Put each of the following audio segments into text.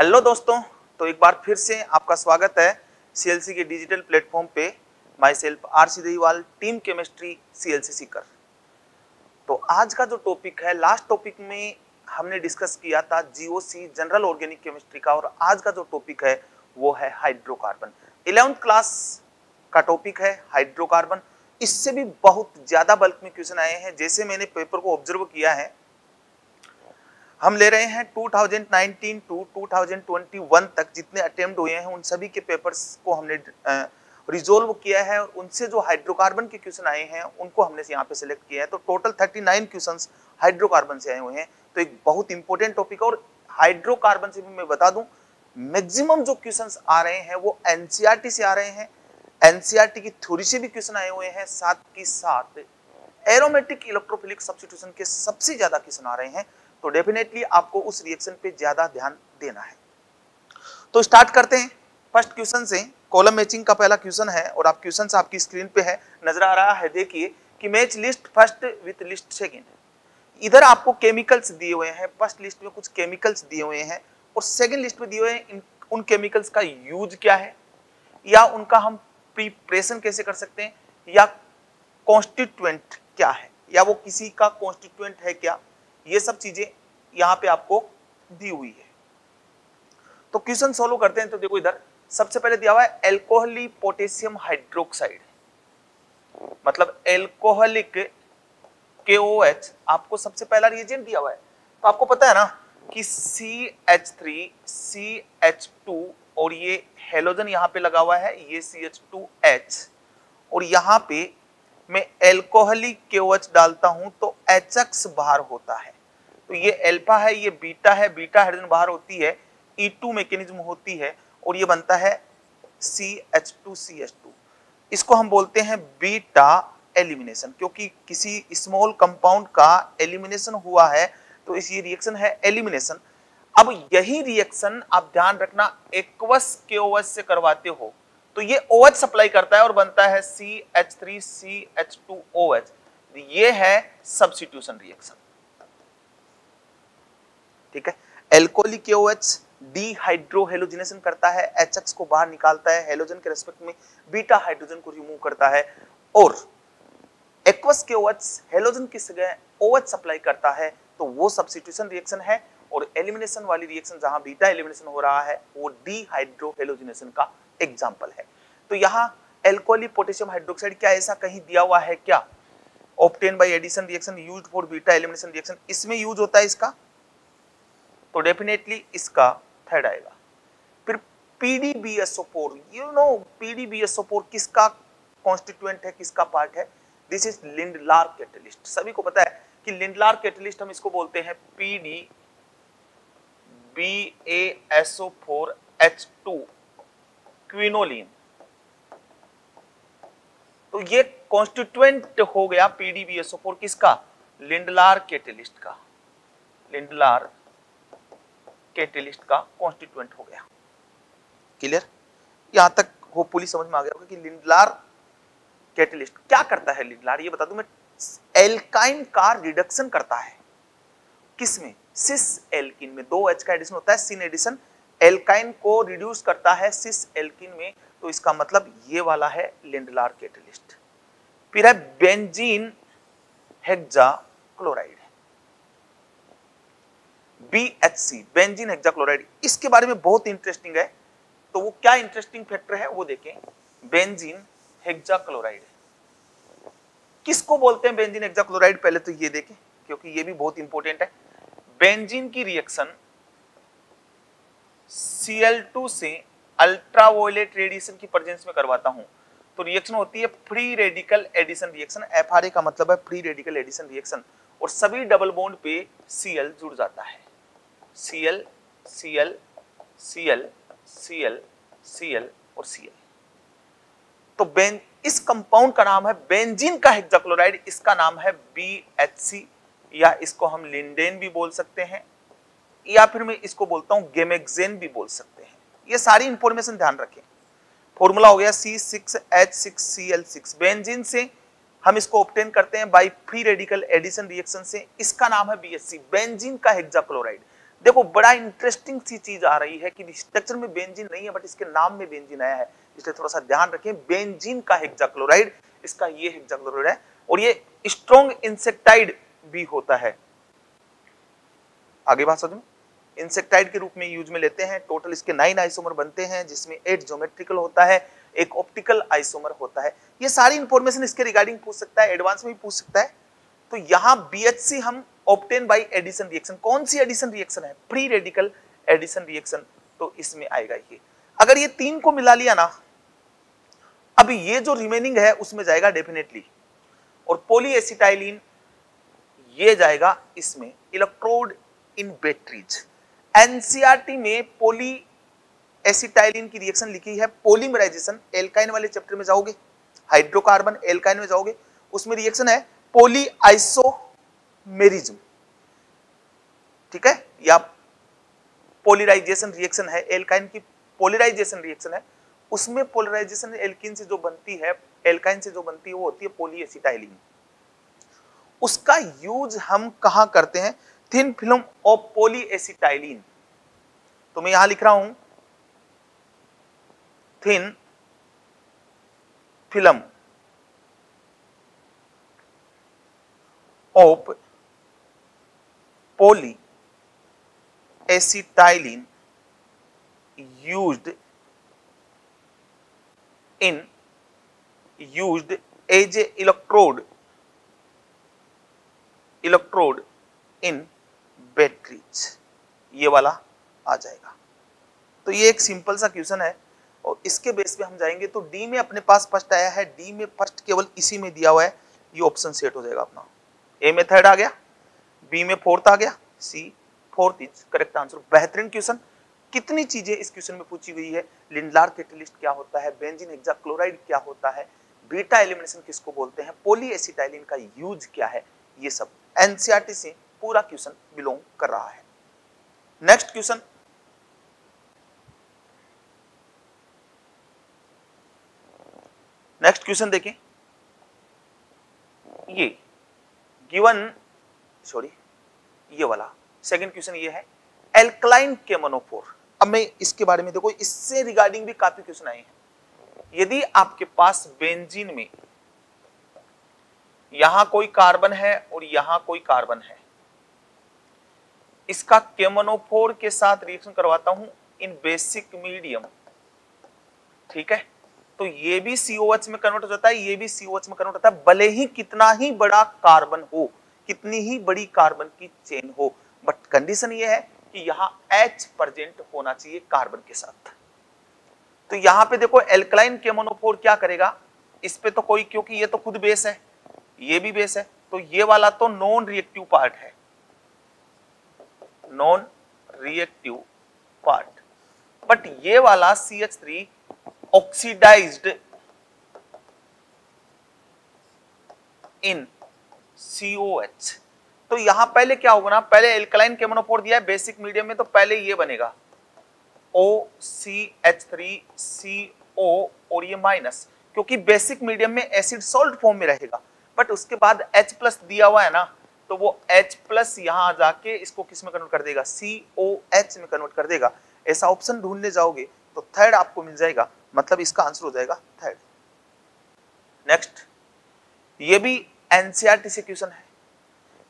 Hello दोस्तों तो एक बार फिर से आपका स्वागत है सीएलसी के डिजिटल प्लेटफॉर्म पे myself R C Dahiwal, team chemistry CLC Sikar. तो आज का जो टॉपिक है लास्ट टॉपिक में हमने डिस्कस किया था जीओसी जनरल ऑर्गेनिक केमिस्ट्री का, और आज का जो टॉपिक है, वो है हाइड्रोकार्बन इलेवंथ क्लास का टॉपिक है हाइड्रोकार्बन इससे भी बहुत ज़्यादा बल्क में क्वेश्चन आए हैं। जैसे मैंने पेपर को ऑब्ज़र्व किया है हम ले रहे हैं 2019 टू 2021 तक जितने अटेम्प्ट हुए हैं, उन सभी के पेपर्स को हमने रिजोल्व किया है और उनसे जो हाइड्रोकार्बन के क्वेश्चन आए हैं, उनको हमने यहाँ पे सिलेक्ट किया है। तो टोटल 39 क्वेश्चंस हाइड्रोकार्बन से आए हुए हैं। तो एक बहुत इंपॉर्टेंट टॉपिक और हाइड्रोकार्बन से भी मैं बता दूँ मैक्सिमम जो क्वेश्चंस आ रहे हैं, वो एनसीईआरटी से आ रहे हैं। एनसीईआरटी की थ्योरी से भी क्वेश्चन आए हुए हैं, साथ के साथ एरोमेटिक इलेक्ट्रोफिलिक सब्सटीट्यूशन के सबसे ज़्यादा क्वेश्चन आ रहे हैं। तो डेफिनेटली आपको उस रिएक्शन पे ज़्यादा ध्यान देना है। तो स्टार्ट करते हैं। फ़र्स्ट क्वेश्चन से कॉलम मैचिंग का पहला क्वेश्चन है और आप क्वेश्चन आपकी स्क्रीन पे है, नज़र आ रहा है, देखिए कि match list first with list second इधर आपको केमिकल्स दिए हुए हैं फ़र्स्ट लिस्ट में कुछ केमिकल्स दिए हुए हैं और सेकेंड लिस्ट में दिए हुए हैं उन केमिकल्स का यूज़ क्या है? या उनका हम प्रिपरेशन कैसे कर सकते हैं? या कॉन्स्टिट्यूएंट क्या है? या वो किसी का कॉन्स्टिट्यूएंट है क्या? ये सब चीज़ें यहाँ पे आपको दी हुई है। तो क्वेश्चन सोल्व करते हैं। तो देखो इधर, सबसे पहले दिया हुआ है एल्कोहली पोटेशियम हाइड्रोक्साइड मतलब एल्कोहलिक KOH आपको सबसे पहला रिएजेंट दिया हुआ है। तो आपको पता है ना कि CH3 CH2 और ये हेलोजन यहाँ पे लगा हुआ है, ये सी एच टू एच और यहाँ पे मैं एल्कोहलिक KOH डालता हूँ तो HX बाहर होता है। तो ये एल्फा है, ये बीटा है बीटा हाइड्रोजन बाहर होती है E2 मैकेनिज्म होती है और ये बनता है CH2CH2 इसको हम बोलते हैं बीटा एलिमिनेशन क्योंकि किसी स्मॉल कंपाउंड का एलिमिनेशन हुआ है तो इस ये रिएक्शन है एलिमिनेशन अब यही रिएक्शन आप ध्यान रखना एक्वस के से करवाते हो। तो ये OH सप्लाई करता है और बनता है CH3CH2OH ये है सब्सिट्यूशन रिएक्शन ठीक है? एल्कोलिक KOH डीहाइड्रोहेलोजिनेशन करता है HX को बाहर निकालता है हेलोजन के रेस्पेक्ट में बीटा हाइड्रोजन को रिमूव करता है और एक्वस के OH हेलोजन की जगह OH सप्लाई करता है तो वो सब्सिट्यूशन रिएक्शन है और एलिमिनेशन वाली रिएक्शन जहाँ बीटा एलिमिनेशन हो रहा है, वो डीहाइड्रोहेलोजिनेशन का एग्जांपल है। तो यहाँ एल्कोहली पोटेशियम हाइड्रोक्साइड क्या ऐसा कहीं दिया हुआ है क्या? Obtain by addition reaction used for beta elimination reaction इसमें यूज़ होता है इसका? तो डेफिनेटली इसका थर्ड आएगा। फिर PDBSO4 यू नो PDBSO4 किसका कॉन्स्टिट्यूएंट है, किसका पार्ट है? दिस इज़ लिंडलार कैटलिस्ट सभी को पता है कि लिंडलार कैटलिस्ट हम इसको बोलते हैं PD BaSO4H2 क्विनोलिन तो ये कॉन्स्टिट्यूएंट हो गया PDBSO4 किसका? लिंडलार कैटलिस्ट का. लिंडलार कैटेलिस्ट का कॉन्स्टिट्यूएंट हो गया. क्लियर यहाँ तक होपफुली समझ में आ गया होगा कि लिंडलार कैटेलिस्ट क्या करता है लिंडलार ये बता दूँ मैं एल्काइन का रिडक्शन करता है. किसमें? सिस एल्किन में. दो एच का एडिशन होता है सिन एडिशन एल्काइन को रिड्यूस करता है सिस एल्किन में तो इसका मतलब ये वाला है लिंडलार कैटेलिस्ट फिर है benzene hexachloride BHC benzene hexachloride इसके बारे में बहुत इंटरेस्टिंग है। तो वो क्या इंटरेस्टिंग फैक्टर है, वो देखें। बेंजीन हेक्साक्लोराइड किसको बोलते हैं बेंजीन हेक्साक्लोराइड पहले तो ये देखें, क्योंकि ये भी बहुत इंपॉर्टेंट है। बेंजीन की रिएक्शन Cl2 से अल्ट्रावायलेट रेडिएशन की प्रेजेंस में करवाता हूँ। तो रिएक्शन होती है free radical addition reaction F का मतलब है फ्री रेडिकल एडिशन रिएक्शन और सभी डबल बॉन्ड पे Cl जुड़ जाता है। Cl, Cl, Cl, Cl, Cl और Cl तो बेन इस कंपाउंड का नाम है बेंजीन का हेक्साक्लोराइड इसका नाम है BHC या इसको हम लिंडेन भी बोल सकते हैं। या फिर मैं इसको बोलता हूँ गेमेक्सेन भी बोल सकते हैं। ये सारी इंफॉर्मेशन ध्यान रखें। फॉर्मूला हो गया C6H6Cl6 बेंजीन से हम इसको ऑप्टेन करते हैं by free radical addition reaction से। इसका नाम है BHC बेंजीन का हेक्साक्लोराइड देखो, बड़ा इंटरेस्टिंग सी चीज़ आ रही है कि स्ट्रक्चर में बेंजीन नहीं है बट इसके नाम में बेंजीन आया है। इसलिए थोड़ा सा ध्यान रखें। बेंजीन का हेक्साक्लोराइड इसका ये हेक्साक्लोराइड है। और ये स्ट्रॉन्ग इंसेक्टाइड भी होता है। आगे बात समझ? इंसेक्टाइड के रूप में यूज़ में लेते हैं। टोटल इसके नाइन आइसोमर बनते हैं, जिसमें एट ज्योमेट्रिकल होता है, एक ऑप्टिकल आइसोमर होता है। ये सारी इंफॉर्मेशन इसके रिगार्डिंग पूछ सकता है एडवांस में भी पूछ सकता है। तो यहाँ बीएचसी हम ऑप्टेन बाई एडिशन रिएक्शन कौन सी एडिशन रिएक्शन है? प्री रेडिकल एडिशन रिएक्शन तो इसमें आएगा ये। अगर ये तीन को मिला लिया ना अब ये जो रिमेनिंग है, उसमें जाएगा डेफिनेटली और पोलीएसिटाइलिन ये जाएगा इसमें इलेक्ट्रोड इन बैटरीज एनसीआरटी में पोली एसिटाइलिन की रिएक्शन लिखी है। पोलीमराइजेशन एल्काइन वाले चैप्टर में जाओगे हाइड्रोकार्बन एल्काइन में जाओगे, उसमें रिएक्शन है पोली आइसोमेरिज्म ठीक है? या पोलराइजेशन रिएक्शन है एल्काइन की पोलराइजेशन रिएक्शन है, उसमें पोलराइजेशन एल्किन से जो बनती है एल्काइन से जो बनती है, वो होती है पोली पोलीएसिटाइलिन उसका यूज़ हम कहा करते हैं? Thin film of poly polyacetylene. तो मैं यहाँ लिख रहा हूँ, thin film of poly acetylene use in use as a electrode electrode in batteries ये वाला आ जाएगा। तो ये एक सिंपल सा क्वेश्चन है और इसके बेस पे हम जाएँगे तो डी में अपने पास फ़र्स्ट आया है। डी में फ़र्स्ट केवल इसी में दिया हुआ है। ये ऑप्शन सेट हो जाएगा अपना। ए में थर्ड आ गया। बी में फोर्थ आ गया। C fourth is correct answer बेहतरीन क्वेश्चन कितनी चीज़ें इस क्वेश्चन में पूछी गई है? लिंडलार कैटेलिस्ट क्या होता है? बेंजीन हेक्साक्लोराइड क्या होता है? बीटा एलिमिनेशन किसको बोलते हैं? पोलीएसिटाइलिन का यूज़ क्या है? ये सब। एनसीईआरटी से पूरा क्वेश्चन बिलोंग कर रहा है। Next question. नेक्स्ट क्वेश्चन देखें। ये गिवन सॉरी ये वाला। सेकंड क्वेश्चन ये है एल्कलाइन केमोनोफोर अब मैं इसके बारे में देखो, इससे रिगार्डिंग भी काफ़ी क्वेश्चन आए हैं। यदि आपके पास बेंजीन में यहाँ कोई कार्बन है और यहाँ कोई कार्बन है इसका केमोनोफोर के साथ रिएक्शन करवाता हूँ इन बेसिक मीडियम ठीक है? तो ये भी सीओएच में कन्वर्ट हो जाता है, ये भी सीओएच में कन्वर्ट होता है, भले ही कितना ही बड़ा कार्बन हो, कितनी ही बड़ी कार्बन की चेन हो बट कंडीशन ये है कि यहाँ H प्रेजेंट होना चाहिए कार्बन के साथ। तो यहाँ पे देखो एल्कलाइन केमोनोफोर क्या करेगा? इस पे तो कोई, क्योंकि ये तो खुद बेस है, ये भी बेस है तो ये वाला तो नॉन रिएक्टिव पार्ट है। नॉन रिएक्टिव पार्ट बट ये वाला CH3 ऑक्सीडाइज्ड इन COH तो यहाँ पहले क्या होगा ना? पहले एल्कलाइन केमोनोफोर दिया है बेसिक मीडियम में तो पहले ये बनेगा। ओ C H three C O और ये माइनस क्योंकि बेसिक मीडियम में एसिड सॉल्ट फॉर्म में रहेगा। बट उसके बाद H प्लस दिया हुआ है ना तो वो H प्लस यहाँ जाके इसको किसमें कन्वर्ट कर देगा? सी ओ एच में कन्वर्ट कर देगा। ऐसा ऑप्शन ढूँढने जाओगे तो थर्ड आपको मिल जाएगा। मतलब इसका आंसर हो जाएगा थर्ड नेक्स्ट ये भी एनसीआरटी से क्वेश्चन है।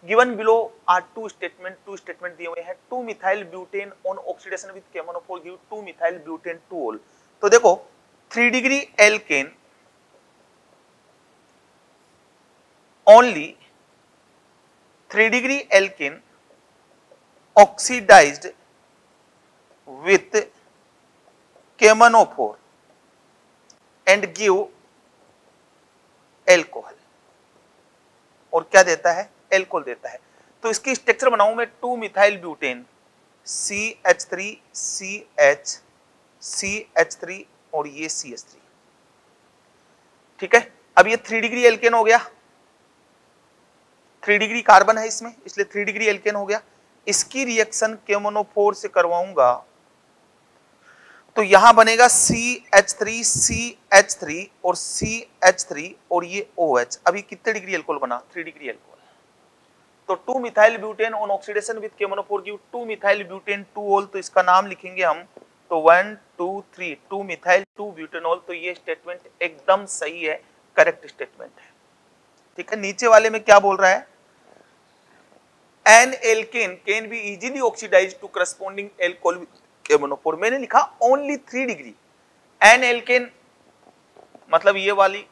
Given below are two statement two statement दिए हुए हैं। Two methyl butane on oxidation with K M N O four give two methyl butane two ol तो देखो three degree alkane only 3 degree alkane oxidized with camenophore and give alcohol. और क्या देता है? Alcohol देता है। तो इसकी स्ट्रक्चर बनाऊ में two methyl butane C H three C H C H three और ये सी एच थ्री ठीक है? अब ये थ्री डिग्री एल्केन हो गया। थ्री डिग्री कार्बन है इसमें, इसलिए थ्री डिग्री एल्केन हो गया। इसकी रिएक्शन केमोनोफोर से करवाऊँगा। तो यहाँ बनेगा C H three C H three और सी एच थ्री और ये ओ एच अभी कितने डिग्री एल्कोहल बना? थ्री डिग्री एल्कोहल तो two methyl butane on oxidation with K M N O four give two methyl butane two ol तो इसका नाम लिखेंगे हम। तो one two three two methyl two butanol तो ये स्टेटमेंट एकदम सही है करेक्ट स्टेटमेंट है। ठीक है? नीचे वाले में क्या बोल रहा है? An alkane can be easily oxidise to corresponding alcohol K M N O four मैंने लिखा only three degree an alkane मतलब ये वाली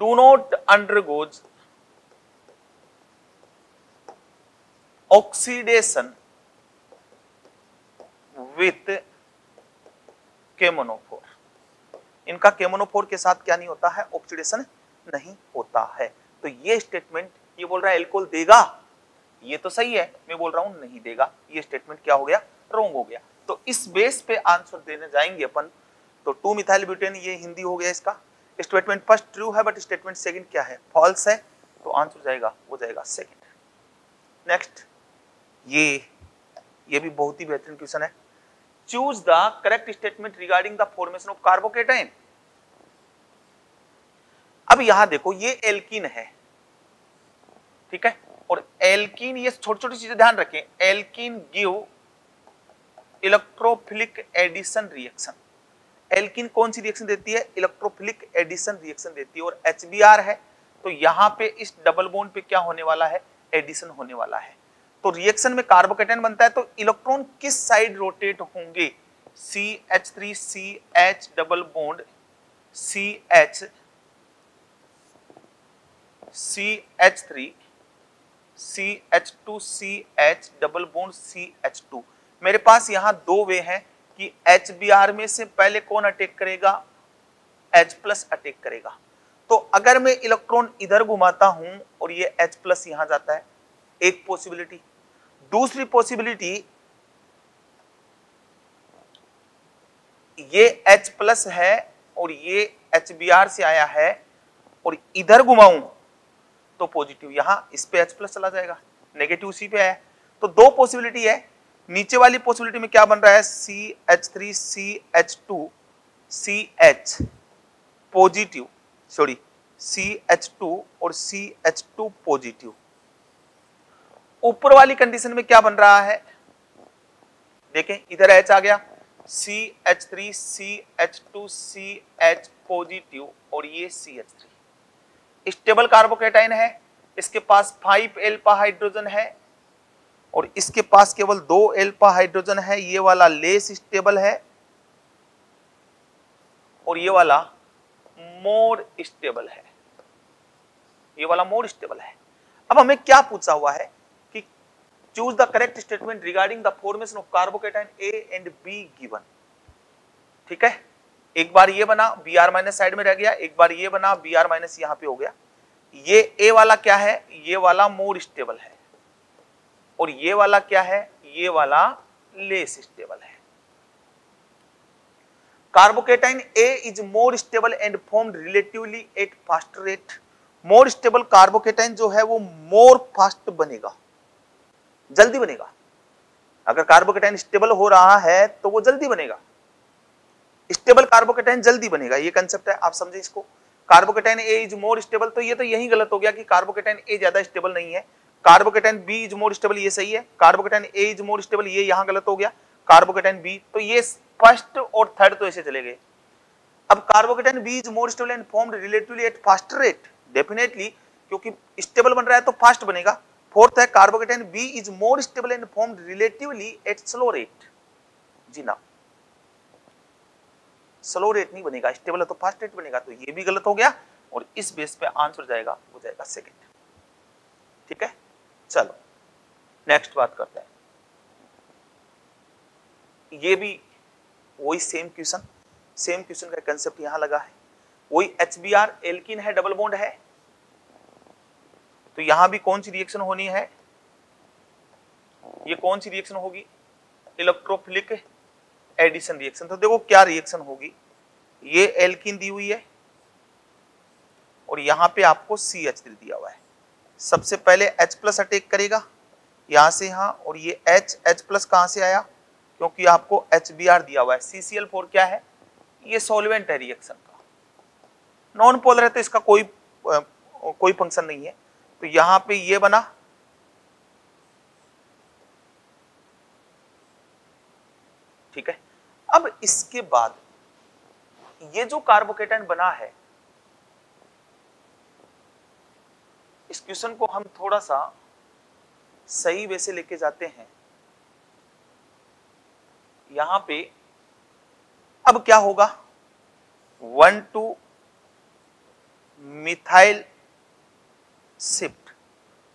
do not undergoes oxidation with केमोनोफोर। इनका केमोनोफोर के साथ क्या नहीं होता है? ऑक्सीडेशन नहीं होता है। तो ये स्टेटमेंट ये बोल रहा है एल्कोहल देगा? ये तो सही है। मैं बोल रहा हूँ नहीं देगा। ये स्टेटमेंट क्या हो गया? रोंग हो गया। तो इस बेस पे आंसर देने जाएँगे अपन। तो टू मिथाइल ब्यूटेन ये हिंदी हो गया इसका। स्टेटमेंट फ़र्स्ट ट्रू है बट स्टेटमेंट सेकंड क्या है? फॉल्स है। तो आंसर जाएगा वो जाएगा सेकंड नेक्स्ट ये ये भी बहुत ही बेहतरीन क्वेश्चन है। Choose the correct statement regarding the formation of carbocation अब यहाँ देखो, ये एल्कीन है। ठीक है? और एल्किन ये छोटी छोटी चीज़ें ध्यान रखें। Alkene give electrophilic addition reaction alkene कौन सी रिएक्शन देती है? इलेक्ट्रोफिलिक एडिशन रिएक्शन देती है। और एच है। तो यहाँ पे इस डबल बोन पे क्या होने वाला है? एडिशन होने वाला है। तो रिएक्शन में कार्बोकेटाइन बनता है तो इलेक्ट्रॉन किस साइड रोटेट होंगे? C H three C H double bond C H C H three C H two C H double bond C H two मेरे पास यहाँ दो वे हैं कि एच बी आर में से पहले कौन अटैक करेगा? एच प्लस अटैक करेगा। तो अगर मैं इलेक्ट्रॉन इधर घुमाता हूँ और ये H प्लस यहाँ जाता है, एक पॉसिबिलिटी दूसरी पॉसिबिलिटी ये H प्लस है और ये एच बी आर से आया है और इधर घुमाऊं तो पॉजिटिव यहाँ इस पे H प्लस चला जाएगा नेगेटिव उसी पे है। तो दो पॉसिबिलिटी है, नीचे वाली पॉसिबिलिटी में क्या बन रहा है? C H three C H two C H positive sorry C H two और सी एच टू पॉजिटिव ऊपर वाली कंडीशन में क्या बन रहा है? देखें, इधर एच आ गया। C H three C H two C H positive और ये C H three stable carbocation है, इसके पास फाइव एल्पा हाइड्रोजन है और इसके पास केवल दो एल्फा हाइड्रोजन है। ये वाला लेस स्टेबल है और ये वाला मोर स्टेबल है। ये वाला मोर स्टेबल है। अब हमें क्या पूछा हुआ है? Choose the correct statement regarding the formation of carbocation A and B given ठीक है? एक बार ये बना बी आर माइनस साइड में रह गया। एक बार ये बना बी आर माइनस यहाँ पे हो गया। ये ए वाला क्या है? ये वाला मोर स्टेबल है। और ये वाला क्या है? ये वाला लेस स्टेबल है। Carbocation A is more stable and form relatively at fast rate more stable carbocation जो है, वो मोर फास्ट बनेगा। जल्दी बनेगा। अगर कार्बोकेटाइन स्टेबल हो रहा है तो वो जल्दी बनेगा। स्टेबल कार्बोकेटाइन जल्दी बनेगा, ये कंसेप्ट है, आप समझे इसको। Carbocation A is more stable तो ये तो यही गलत हो गया कि कार्बोकेटाइन ए ज़्यादा स्टेबल नहीं है। Carbocation B is more stable ये सही है। Carbocation A is more stable ये यहाँ गलत हो गया। कार्बोकेटाइन बी तो ये फ़र्स्ट और थर्ड तो ऐसे चले गए। अब carbocation B is more stable and formed relatively at fast rate definitely क्योंकि स्टेबल बन रहा है तो फास्ट बनेगा। फोर्थ है carbocation B is more stable and formed relatively at slow rate जी ना। स्लो रेट नहीं बनेगा स्टेबल है तो फास्ट रेट बनेगा तो ये भी गलत हो गया और इस बेस पे आंसर जाएगा, हो जाएगा सेकंड ठीक है? चलो नेक्स्ट बात करते हैं। ये भी वही सेम क्वेश्चन सेम क्वेश्चन का कंसेप्ट यहाँ लगा है। वही एच बी आर एल्किन है डबल बॉन्ड है तो यहाँ भी कौन सी रिएक्शन होनी है? ये कौन सी रिएक्शन होगी? इलेक्ट्रोफिलिक एडिशन रिएक्शन तो देखो क्या रिएक्शन होगी? ये एल्किन दी हुई है और यहाँ पे आपको सी एच दिया हुआ है। सबसे पहले H प्लस अटैक करेगा यहाँ से यहाँ और ये H H प्लस कहाँ से आया? क्योंकि आपको एच बी आर दिया हुआ है। CCl4 क्या है? ये सोलवेंट है रिएक्शन का। नॉन पोलर है तो इसका कोई कोई फ़ंक्शन नहीं है। तो यहाँ पे ये बना। ठीक है? अब इसके बाद ये जो कार्बोकेटाइन बना है, इस क्वेश्चन को हम थोड़ा सा सही वे से लेके जाते हैं। यहाँ पे अब क्या होगा? One two methyl shift.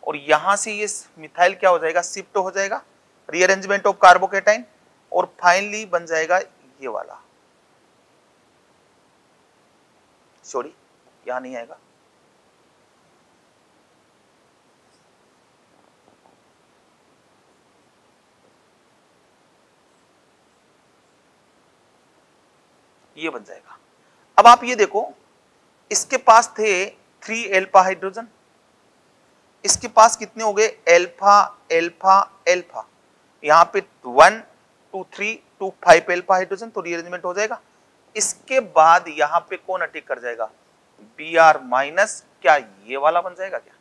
और यहाँ से ये मिथाइल क्या हो जाएगा? शिफ्ट हो जाएगा रीअरेंजमेंट ऑफ़ कार्बोकेटाइन और फाइनली बन जाएगा ये वाला। सॉरी यहाँ नहीं आएगा। ये बन जाएगा। अब आप ये देखो, इसके पास थे थ्री एल्फा हाइड्रोजन इसके पास कितने हो गए? एल्फा एल्फा एल्फा यहाँ पे one two three two five alpha hydrogen तो रीअरेंजमेंट हो जाएगा। इसके बाद यहाँ पे कौन अटैक कर जाएगा? बी आर माइनस क्या ये वाला बन जाएगा क्या?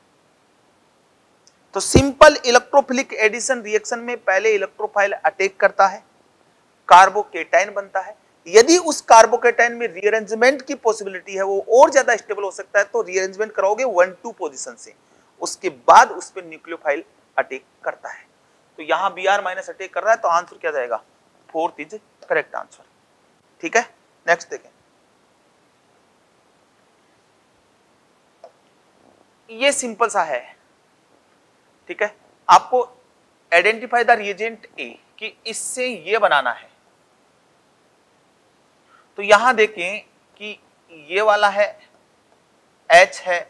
तो सिंपल इलेक्ट्रोफिलिक एडिशन रिएक्शन में पहले इलेक्ट्रोफाइल अटैक करता है कार्बोकेटाइन बनता है। यदि उस कार्बोकेटाइन में रीअरेंजमेंट की पॉसिबिलिटी है, वो और ज़्यादा स्टेबल हो सकता है तो रीअरेंजमेंट कराओगे वन टू पोजिशन से। उसके बाद उस पर न्यूक्लियोफाइल अटैक करता है। तो यहाँ बी आर माइनस अटैक कर रहा है तो आंसर क्या जाएगा? फोर्थ इज़ करेक्ट आंसर ठीक है? नेक्स्ट देखें। ये सिंपल सा है। ठीक है? आपको आइडेंटिफाई द रिएजेंट ए कि इससे ये बनाना है। तो यहाँ देखें कि ये वाला है, H है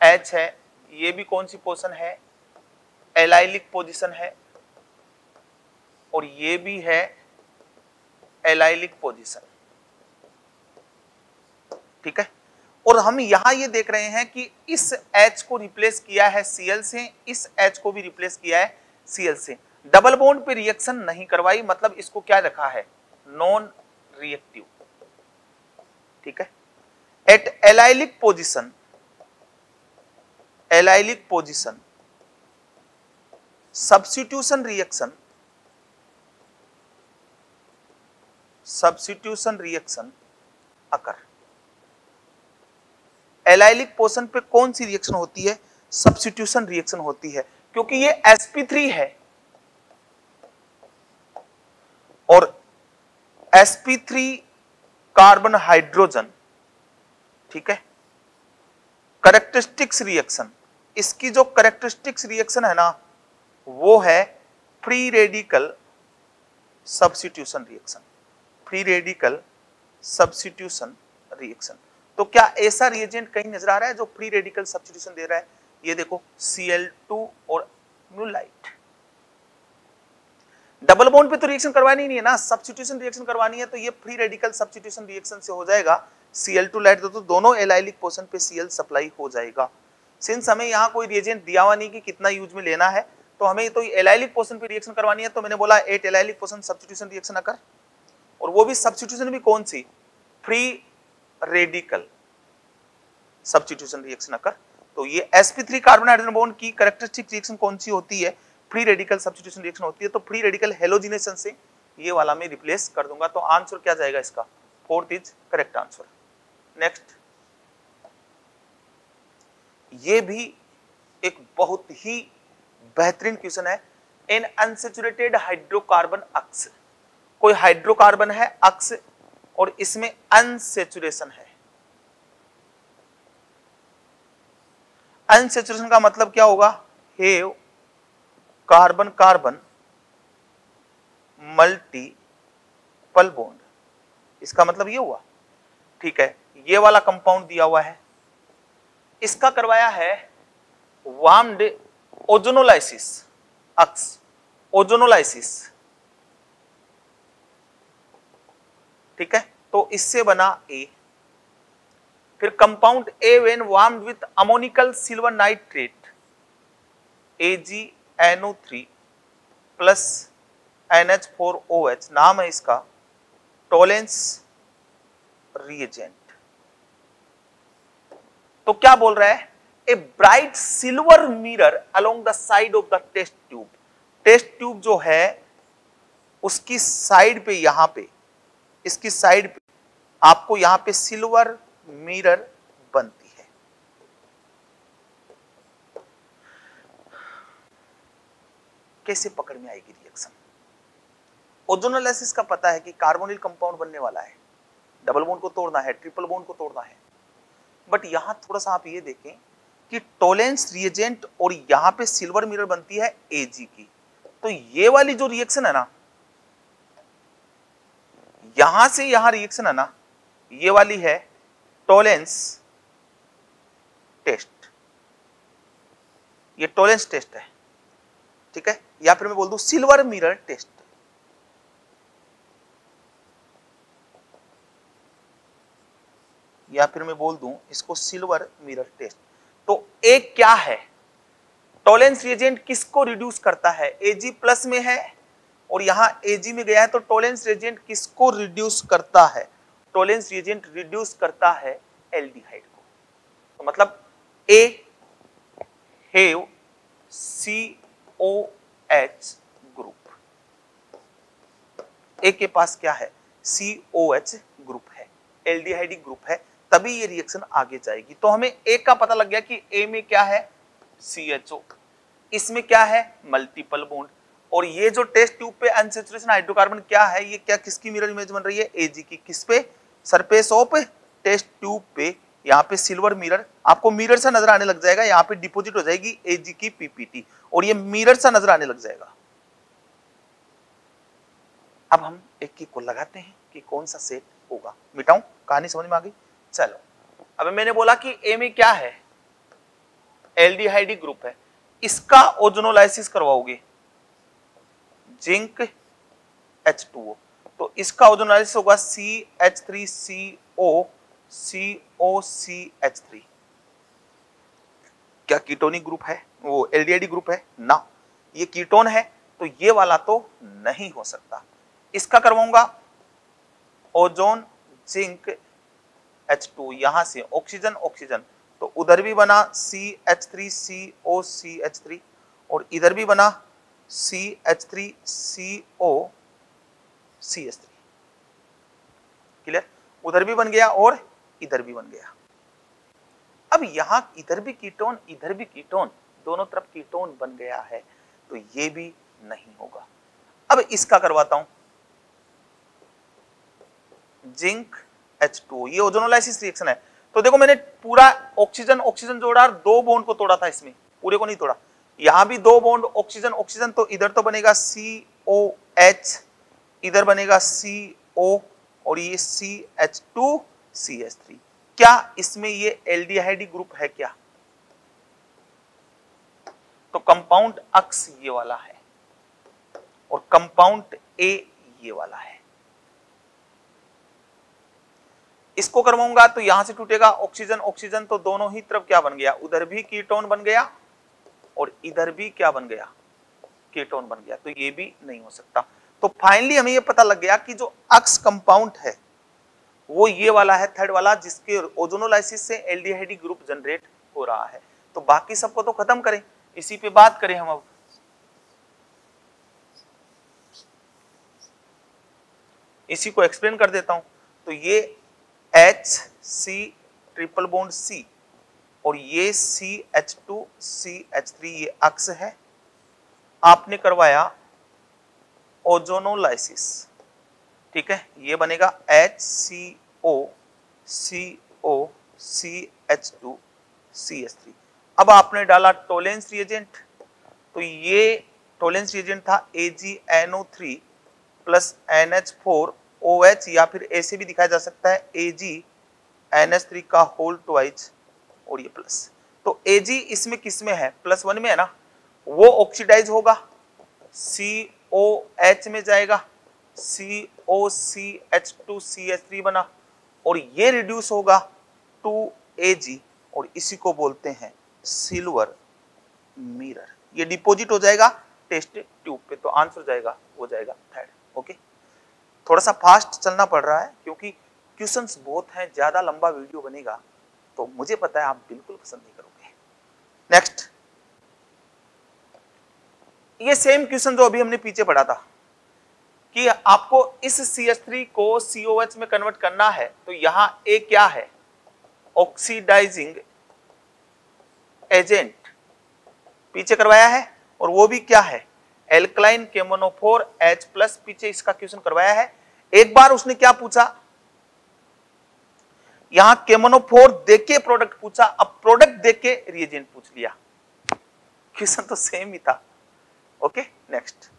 H है ये भी कौन सी पोजिशन है? एलाइलिक पोजिशन है और ये भी है एलाइलिक पोजिशन। ठीक है? और हम यहाँ ये देख रहे हैं कि इस H को रिप्लेस किया है Cl से, इस H को भी रिप्लेस किया है Cl से। डबल बॉन्ड पे रिएक्शन नहीं करवाई मतलब इसको क्या रखा है? नॉन रिएक्टिव ठीक है? At allylic position allylic position, substitution reaction substitution reaction occur allylic portion पे कौन सी रिएक्शन होती है? सब्सिट्यूशन रिएक्शन होती है, क्योंकि ये sp3 है। और sp3 कार्बन हाइड्रोजन ठीक है? करेक्टरिस्टिक्स रिएक्शन इसकी जो करेक्टरिस्टिक्स रिएक्शन है ना, वो है free radical substitution reaction free radical substitution reaction तो क्या ऐसा रिएजेंट कहीं नज़र आ रहा है जो फ्री रेडिकल सब्सिट्यूशन दे रहा है? ये देखो Cl2 और म्यूलाइट डबल बॉन्ड पे तो रिएक्शन करवानी नहीं है ना सब्सिट्यूशन रिएक्शन करवानी है तो ये फ्री रेडिकल सब्सिट्यूशन रिएक्शन से हो जाएगा। Cl2 लाइट तो दोनों एलाइलिक पोर्शन पे Cl सप्लाई हो जाएगा। सिंस हमें यहाँ कोई रिएजेंट दिया हुआ नहीं कि कितना यूज़ में लेना है तो हमें तो एलाइलिक पोर्शन पे रिएक्शन करवानी है तो मैंने बोला at allylic portion substitution reaction occur और वो भी सब्सटीट्यूशन भी कौन सी? Free radical substitution reaction occur तो ये sp3 कार्बन हाइड्रोजन बॉन्ड की कैरेक्टरिस्टिक रिएक्शन कौन सी होती है? फ्री रेडिकल सब्सटीट्यूशन रिएक्शन होती है तो फ्री रेडिकल हेलोजिनेशन से ये वाला मैं रिप्लेस कर दूँगा। तो आंसर क्या जाएगा इसका? Fourth is correct answer next ये भी एक बहुत ही बेहतरीन क्वेश्चन है। इन अनसेचुरेटेड हाइड्रोकार्बन अक्स। कोई हाइड्रोकार्बन है, अक्स, और इसमें अनसेचुरेशन है। अनसेचुरेशन का मतलब क्या होगा? Have carbon carbon multiple bond इसका मतलब ये हुआ। ठीक है, ये वाला कंपाउंड दिया हुआ है। इसका करवाया है वार्म्ड ओजोनोलाइसिस, अक्स, ओजोनोलाइसिस। ठीक है? तो इससे बना ए फिर compound A when warm with ammoniacal silver nitrate A G NO three plus N H four O H नाम है इसका, टोलेंस रिएजेंट। तो क्या बोल रहा है? A bright silver mirror along the side of the test tube test tube जो है, उसकी साइड पे यहाँ पे, इसकी साइड पे आपको यहाँ पे सिल्वर मिरर बनती है। कैसे पकड़ में आएगी रिएक्शन ओजोनोलाइसिस का पता है कि कार्बोनिल कंपाउंड बनने वाला है। डबल बोन को तोड़ना है ट्रिपल बोन को तोड़ना है। बट यहाँ थोड़ा सा आप ये देखें कि टोलेंस रिएजेंट और यहाँ पे सिल्वर मिरर बनती है एजी की। तो ये वाली जो रिएक्शन है ना, यहाँ से यहाँ रिएक्शन है ना, ये वाली है टोलेंस टेस्ट ये टोलेंस टेस्ट है, ठीक है? या फिर मैं बोल दू सिल्वर मिरर टेस्ट या फिर मैं बोल दूँ, इसको सिल्वर मिरर टेस्ट तो एक क्या है? टोलेंस रिएजेंट किसको रिड्यूस करता है? एजी प्लस में है, और यहाँ एजी में गया है तो टोलेंस रिएजेंट किसको रिड्यूस करता है? टोलेंस रिएजेंट रिड्यूस करता है एल्डिहाइड को. तो मतलब A have C O H group A के पास क्या है? सी ओ एच ग्रुप है. एल्डिहाइड ग्रुप है. तभी ये रिएक्शन आगे जाएगी। तो हमें ए का पता लग गया कि ए में क्या है? सी एच ओ इसमें क्या है? मल्टीपल बॉन्ड और ये जो टेस्ट ट्यूब पे अनसेचुरेशन हाइड्रोकार्बन क्या है? ये क्या किसकी मिरर इमेज बन रही है? एजी की। किस पे? सरफेस ऑफ़ टेस्ट ट्यूब पे। यहाँ पे सिल्वर मिरर आपको मिरर सा नज़र आने लग जाएगा। यहाँ पे डिपोजिट हो जाएगी एजी की पीपीटी और ये मिरर सा नज़र आने लग जाएगा। अब हम एक की को लगाते हैं कि कौन सा सेट होगा। मिटाऊं? कहानी समझ में आ गई? चलो। अब मैंने बोला कि ए में क्या है? एल्डिहाइडी ग्रुप है। इसका ओजोनोलाइसिस करवाओगे? जिंक H2O तो इसका ओजोनोलाइसिस होगा CH3CO COCH3 क्या कीटोनिक ग्रुप है? वो एल्डिहाइडी ग्रुप है? ना ये कीटोन है तो ये वाला तो नहीं हो सकता। इसका करवाऊँगा। ओजोन जिंक H2 यहाँ से ऑक्सीजन ऑक्सीजन तो उधर भी बना CH3COCH3 और इधर भी बना CH3COCH3 क्लियर उधर भी बन गया और इधर भी बन गया। अब यहाँ इधर भी कीटोन इधर भी कीटोन दोनों तरफ़ कीटोन बन गया है तो ये भी नहीं होगा। अब इसका करवाता हूँ। जिंक H2O ये ओजोनोलाइसिस रिएक्शन है। तो देखो मैंने पूरा ऑक्सीजन ऑक्सीजन जोड़ा और दो बॉन्ड को तोड़ा था इसमें, पूरे को नहीं तोड़ा। यहाँ भी दो बॉन्ड ऑक्सीजन ऑक्सीजन तो इधर तो बनेगा सी ओ एच इधर बनेगा सी ओ और ये C H two C H three क्या इसमें ये एल्डिहाइडी ग्रुप है क्या? तो कंपाउंड अक्स ये वाला है और कंपाउंड ए ये वाला है। इसको करवाऊँगा तो यहाँ से टूटेगा ऑक्सीजन ऑक्सीजन तो दोनों ही तरफ़ क्या बन गया? उधर भी कीटोन बन गया और इधर भी क्या बन गया? कीटोन बन गया। तो ये भी नहीं हो सकता। तो फाइनली हमें ये पता लग गया कि जो अक्स कंपाउंड है, वो ये वाला है थर्ड वाला, जिसके ओजोनोलाइसिस से एल्डिहाइडी ग्रुप जनरेट हो रहा है। तो बाकी सबको तो खत्म करें। इसी पे बात करें हम अब। इसी को एक्सप्लेन कर देता हूँ। तो ये H C triple bond C और ये C H two C H three ये अक्स है। आपने करवाया ओजोनोलाइसिस। ठीक है? ये बनेगा H C O C O C H two C H three अब आपने डाला टोलेंस रिएजेंट। तो ये टोलेंस रिएजेंट था A G N O three plus N H four O H या फिर ऐसे भी दिखाया जा सकता है A G N S three का होल ट्वाइज और ये प्लस तो ए जी इसमें किसमें है? प्लस वन में है ना? वो ऑक्सीडाइज होगा सी ओ एच में जाएगा C O C H two C H three बना, और ये रिड्यूस होगा टू ए जी और इसी को बोलते हैं सिल्वर मिरर ये डिपॉजिट हो जाएगा टेस्ट ट्यूब पे तो आंसर जाएगा, हो जाएगा थर्ड ओके थोड़ा सा फास्ट चलना पड़ रहा है, क्योंकि क्वेश्चंस बहुत हैं, ज़्यादा लंबा वीडियो बनेगा तो तो मुझे पता है आप बिल्कुल पसंद नहीं करोगे। नेक्स्ट ये सेम क्वेश्चन जो अभी हमने पीछे पढ़ा था, कि आपको इस CH3 को COH में कन्वर्ट करना है तो यहाँ ए क्या है? ऑक्सीडाइजिंग एजेंट पीछे करवाया है, और वो भी क्या है? एल्कलाइन केमोनोफोर एच प्लस पीछे इसका क्वेश्चन करवाया है। एक बार उसने क्या पूछा? यहाँ केमोनोफोर देके प्रोडक्ट पूछा, अब प्रोडक्ट देके रिएजेंट पूछ लिया। क्वेश्चन तो सेम ही था। ओके नेक्स्ट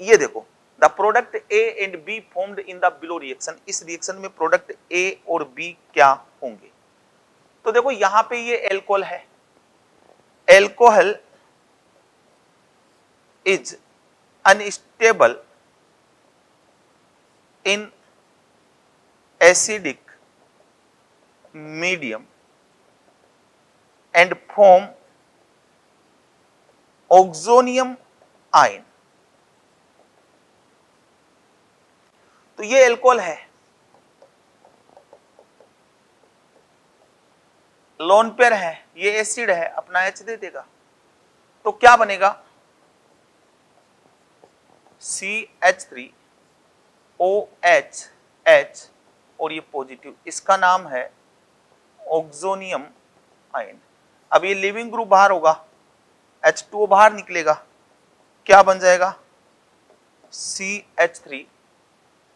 ये देखो the product A and B formed in the below reaction इस रिएक्शन में प्रोडक्ट ए और बी क्या होंगे? तो देखो, यहाँ पे ये एल्कोहल है। Alcohol is unstable in acidic medium and form oxonium ion तो ये एल्कोहल है। लोन पेयर है, ये एसिड है, अपना एच दे देगा। तो क्या बनेगा? C H three O H H और ये पॉजिटिव इसका नाम है ऑक्सोनियम आयन अब ये लिविंग ग्रुप बाहर होगा एच टू बाहर निकलेगा, क्या बन जाएगा? सी एच थ्री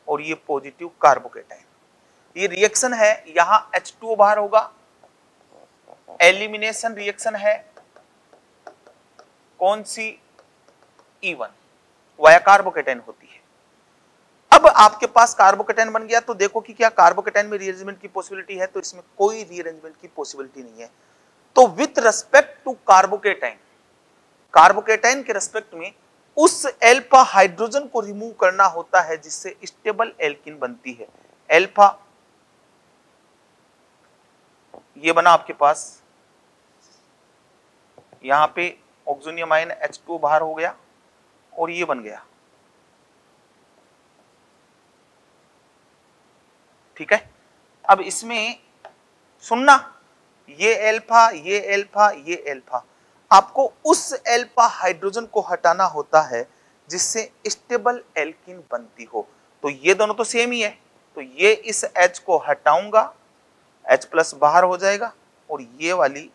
और ये पॉजिटिव कार्बोकेटाइन ये रिएक्शन है, यहाँ एच टू बाहर होगा एलिमिनेशन रिएक्शन है, कौन सी? ईवन वाया कार्बोकेटाइन होती है। अब आपके पास कार्बोकेटाइन बन गया तो देखो कि क्या कार्बोकेटाइन में रीअरेंजमेंट की पॉसिबिलिटी है तो इसमें कोई रीअरेंजमेंट की पॉसिबिलिटी नहीं है। तो with respect to carbocation carbocation के रेस्पेक्ट में उस एल्फा हाइड्रोजन को रिमूव करना होता है, जिससे स्टेबल एल्किन बनती है। एल्फा ये बना आपके पास। यहाँ पे ऑक्सीनियम आयन H2 बाहर हो गया। और ये बन गया। ठीक है? अब इसमें सुनना, ये एल्फा ये एल्फा ये एल्फा आपको उस एल्फा हाइड्रोजन को हटाना होता है जिससे स्टेबल एल्किन बनती हो। तो ये दोनों तो सेम ही है। तो ये इस H को हटाऊँगा, H प्लस बाहर हो जाएगा और ये वाली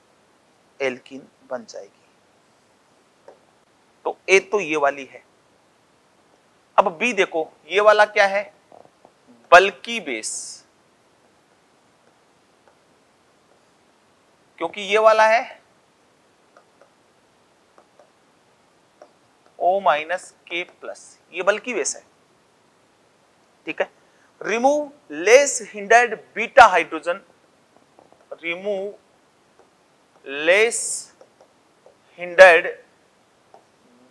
एल्किन बन जाएगी। तो ए तो ये वाली है। अब बी देखो, ये वाला क्या है? बल्कि बेस क्योंकि ये वाला है ओ माइनस के प्लस ये बल्कि बेस है। ठीक है? Remove less hindered beta hydrogen remove less hindered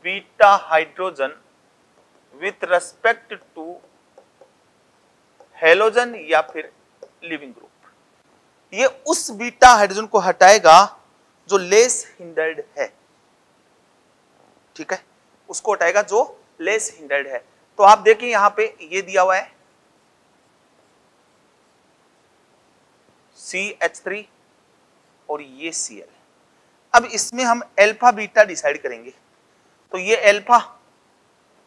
beta hydrogen with respect to halogen या फिर लिविंग ग्रुप ये उस बीटा हाइड्रोजन को हटाएगा जो लेस हिंडर्ड है। ठीक है? उसको हटाएगा जो लेस हिंडर्ड है। तो आप देखें यहाँ पे ये दिया हुआ है। सी एच थ्री और ये सी एल अब इसमें हम एल्फा बीटा डिसाइड करेंगे। तो ये एल्फा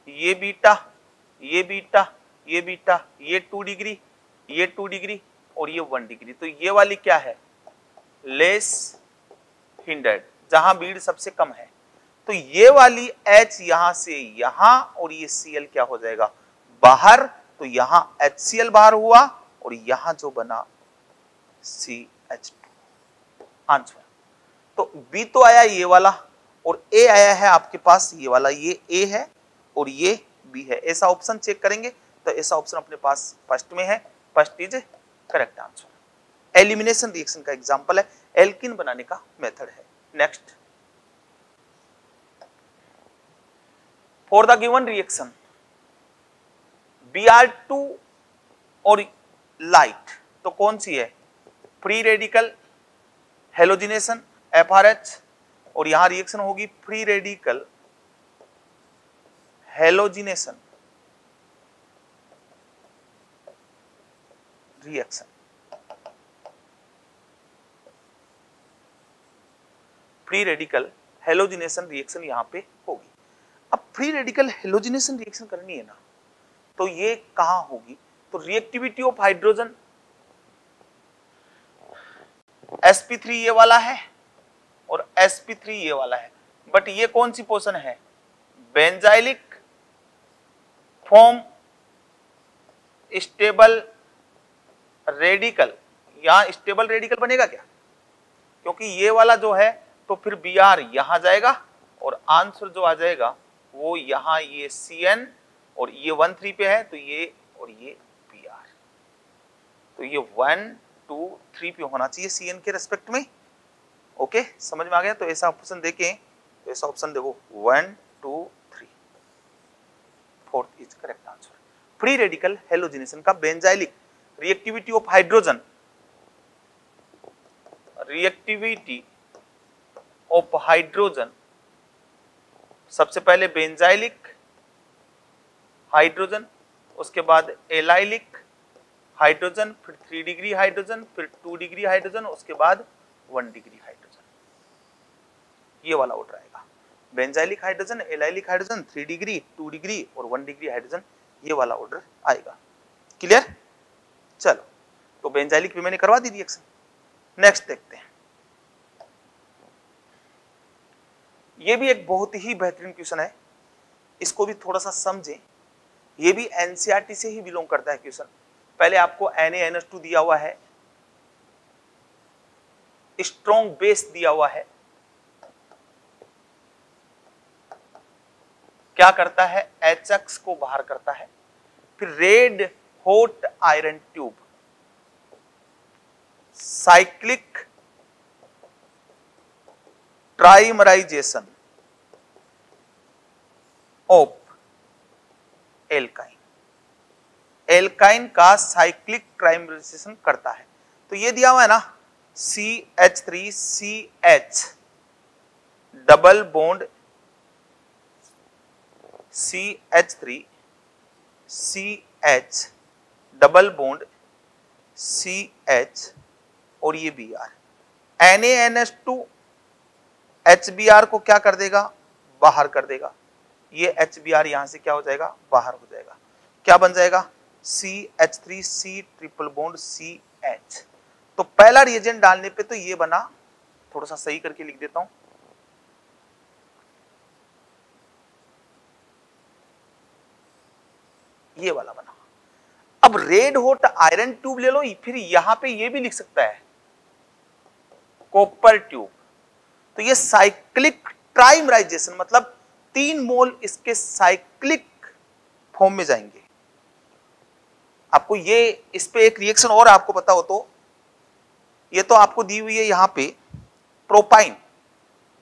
ये बीटा ये बीटा ये बीटा ये टू डिग्री ये टू डिग्री और ये वन डिग्री तो ये वाली क्या है? लेस हिंडर्ड जहाँ भीड़ सबसे कम है। तो ये वाली H यहाँ से यहाँ और ये Cl क्या हो जाएगा? बाहर तो यहाँ HCl बाहर हुआ और यहाँ जो बना सी एच आंसर तो बी तो आया ये वाला और A आया है आपके पास, ये वाला ये ए है और ये बी है। ऐसा ऑप्शन चेक करेंगे तो ऐसा ऑप्शन अपने पास फ़र्स्ट में है। First is correct answer elimination reaction का एग्जांपल है। एल्किन बनाने का मेथड है। Next for the given reaction B R two और लाइट तो कौन सी है? फ्री रेडिकल हेलोजिनेशन FRH और यहाँ रिएक्शन होगी free radical halogenation reaction free radical halogenation reaction यहाँ पे होगी। अब फ्री रेडिकल हेलोजिनेशन रिएक्शन करनी है ना तो ये कहा होगी? तो रिएक्टिविटी ऑफ़ हाइड्रोजन sp3 ये वाला है और sp3 ये वाला है। बट ये कौन सी पोर्शन है? बेंजाइलिक फॉर्म स्टेबल रेडिकल यहाँ स्टेबल रेडिकल बनेगा क्या? क्योंकि ये वाला जो है तो फिर बी आर यहाँ जाएगा और आंसर जो आ जाएगा, वो यहाँ ये सी एन और ये वन थ्री पे है तो ये और ये बी आर तो ये वन टू थ्री पे होना चाहिए सी एन के रेस्पेक्ट में। ओके समझ में आ गया? तो ऐसा ऑप्शन देखें। तो ऐसा ऑप्शन देखो। One two three fourth is correct answer free radical halogenation का benzylic reactivity of hydrogen reactivity of hydrogen सबसे पहले बेंजाइलिक हाइड्रोजन उसके बाद एलाइलिक हाइड्रोजन फिर थ्री डिग्री हाइड्रोजन फिर टू डिग्री हाइड्रोजन उसके बाद वन डिग्री हाइड्रोजन ये वाला ऑर्डर आएगा। Benzylic hydrogen allylic hydrogen three degree two degree और वन डिग्री हाइड्रोजन ये वाला ऑर्डर आएगा। क्लियर चलो तो बेंजाइलिक भी मैंने करवा दी रिएक्शन नेक्स्ट देखते हैं। ये भी एक बहुत ही बेहतरीन क्वेश्चन है। इसको भी थोड़ा सा समझें। ये भी एनसीईआरटी से ही बिलोंग करता है क्वेश्चन पहले आपको एन दिया हुआ है। स्ट्रॉन्ग बेस दिया हुआ है। क्या करता है? एच को बाहर करता है। फिर red hot iron tube cyclic trimerization of alkyne alkyne का साइक्लिक ट्राइमराइजेशन करता है। तो ये दिया हुआ है ना C H three C H double bond C H three C H double bond H और ये B R N N S two H B R को क्या कर देगा? बाहर कर देगा। ये एच बी आर यहाँ से क्या हो जाएगा? बाहर हो जाएगा। क्या बन जाएगा? C H three C triple bond C H तो पहला रिएजेंट डालने पे तो ये बना। थोड़ा सा सही करके लिख देता हूँ। ये वाला बना। अब रेड होट आयरन ट्यूब ले लो, फिर यहाँ पे ये भी लिख सकता है। कॉपर ट्यूब तो ये साइक्लिक ट्राइमराइजेशन मतलब तीन मोल इसके साइक्लिक फॉर्म में जाएँगे। आपको ये, इस पे एक रिएक्शन और आपको पता हो तो ये तो आपको दी हुई है यहाँ पे प्रोपाइन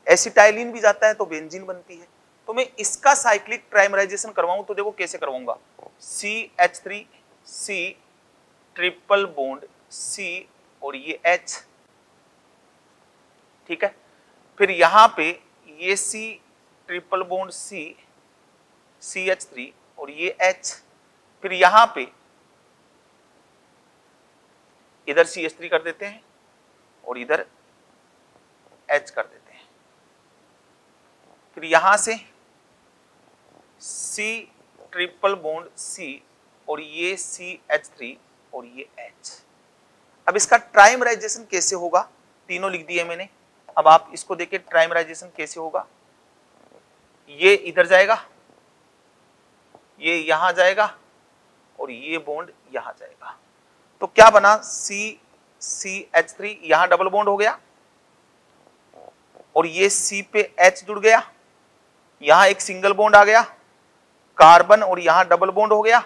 एसिटाइलिन भी जाता है तो बेंजीन बनती है। तो मैं इसका साइक्लिक ट्राइमराइजेशन करवाऊं तो देखो कैसे करवाऊँगा। C H three C triple bond C और ये एच ठीक है? फिर यहाँ पे ये C triple bond C C H three और ये एच फिर यहाँ पे इधर सी एच थ्री कर देते हैं और इधर एच कर देते हैं। फिर यहाँ से सी ट्रिपल बॉन्ड सी और ये सी एच थ्री और ये एच अब इसका ट्राइमराइजेशन कैसे होगा? तीनों लिख दिए मैंने। अब आप इसको देखिए ट्राइमराइजेशन कैसे होगा? ये इधर जाएगा, ये यहाँ जाएगा और ये बॉन्ड यहाँ जाएगा। तो क्या बना? सी सी एच थ्री यहाँ डबल बॉन्ड हो गया और ये सी पे एच जुड़ गया। यहाँ एक सिंगल बॉन्ड आ गया। कार्बन और यहाँ डबल बॉन्ड हो गया।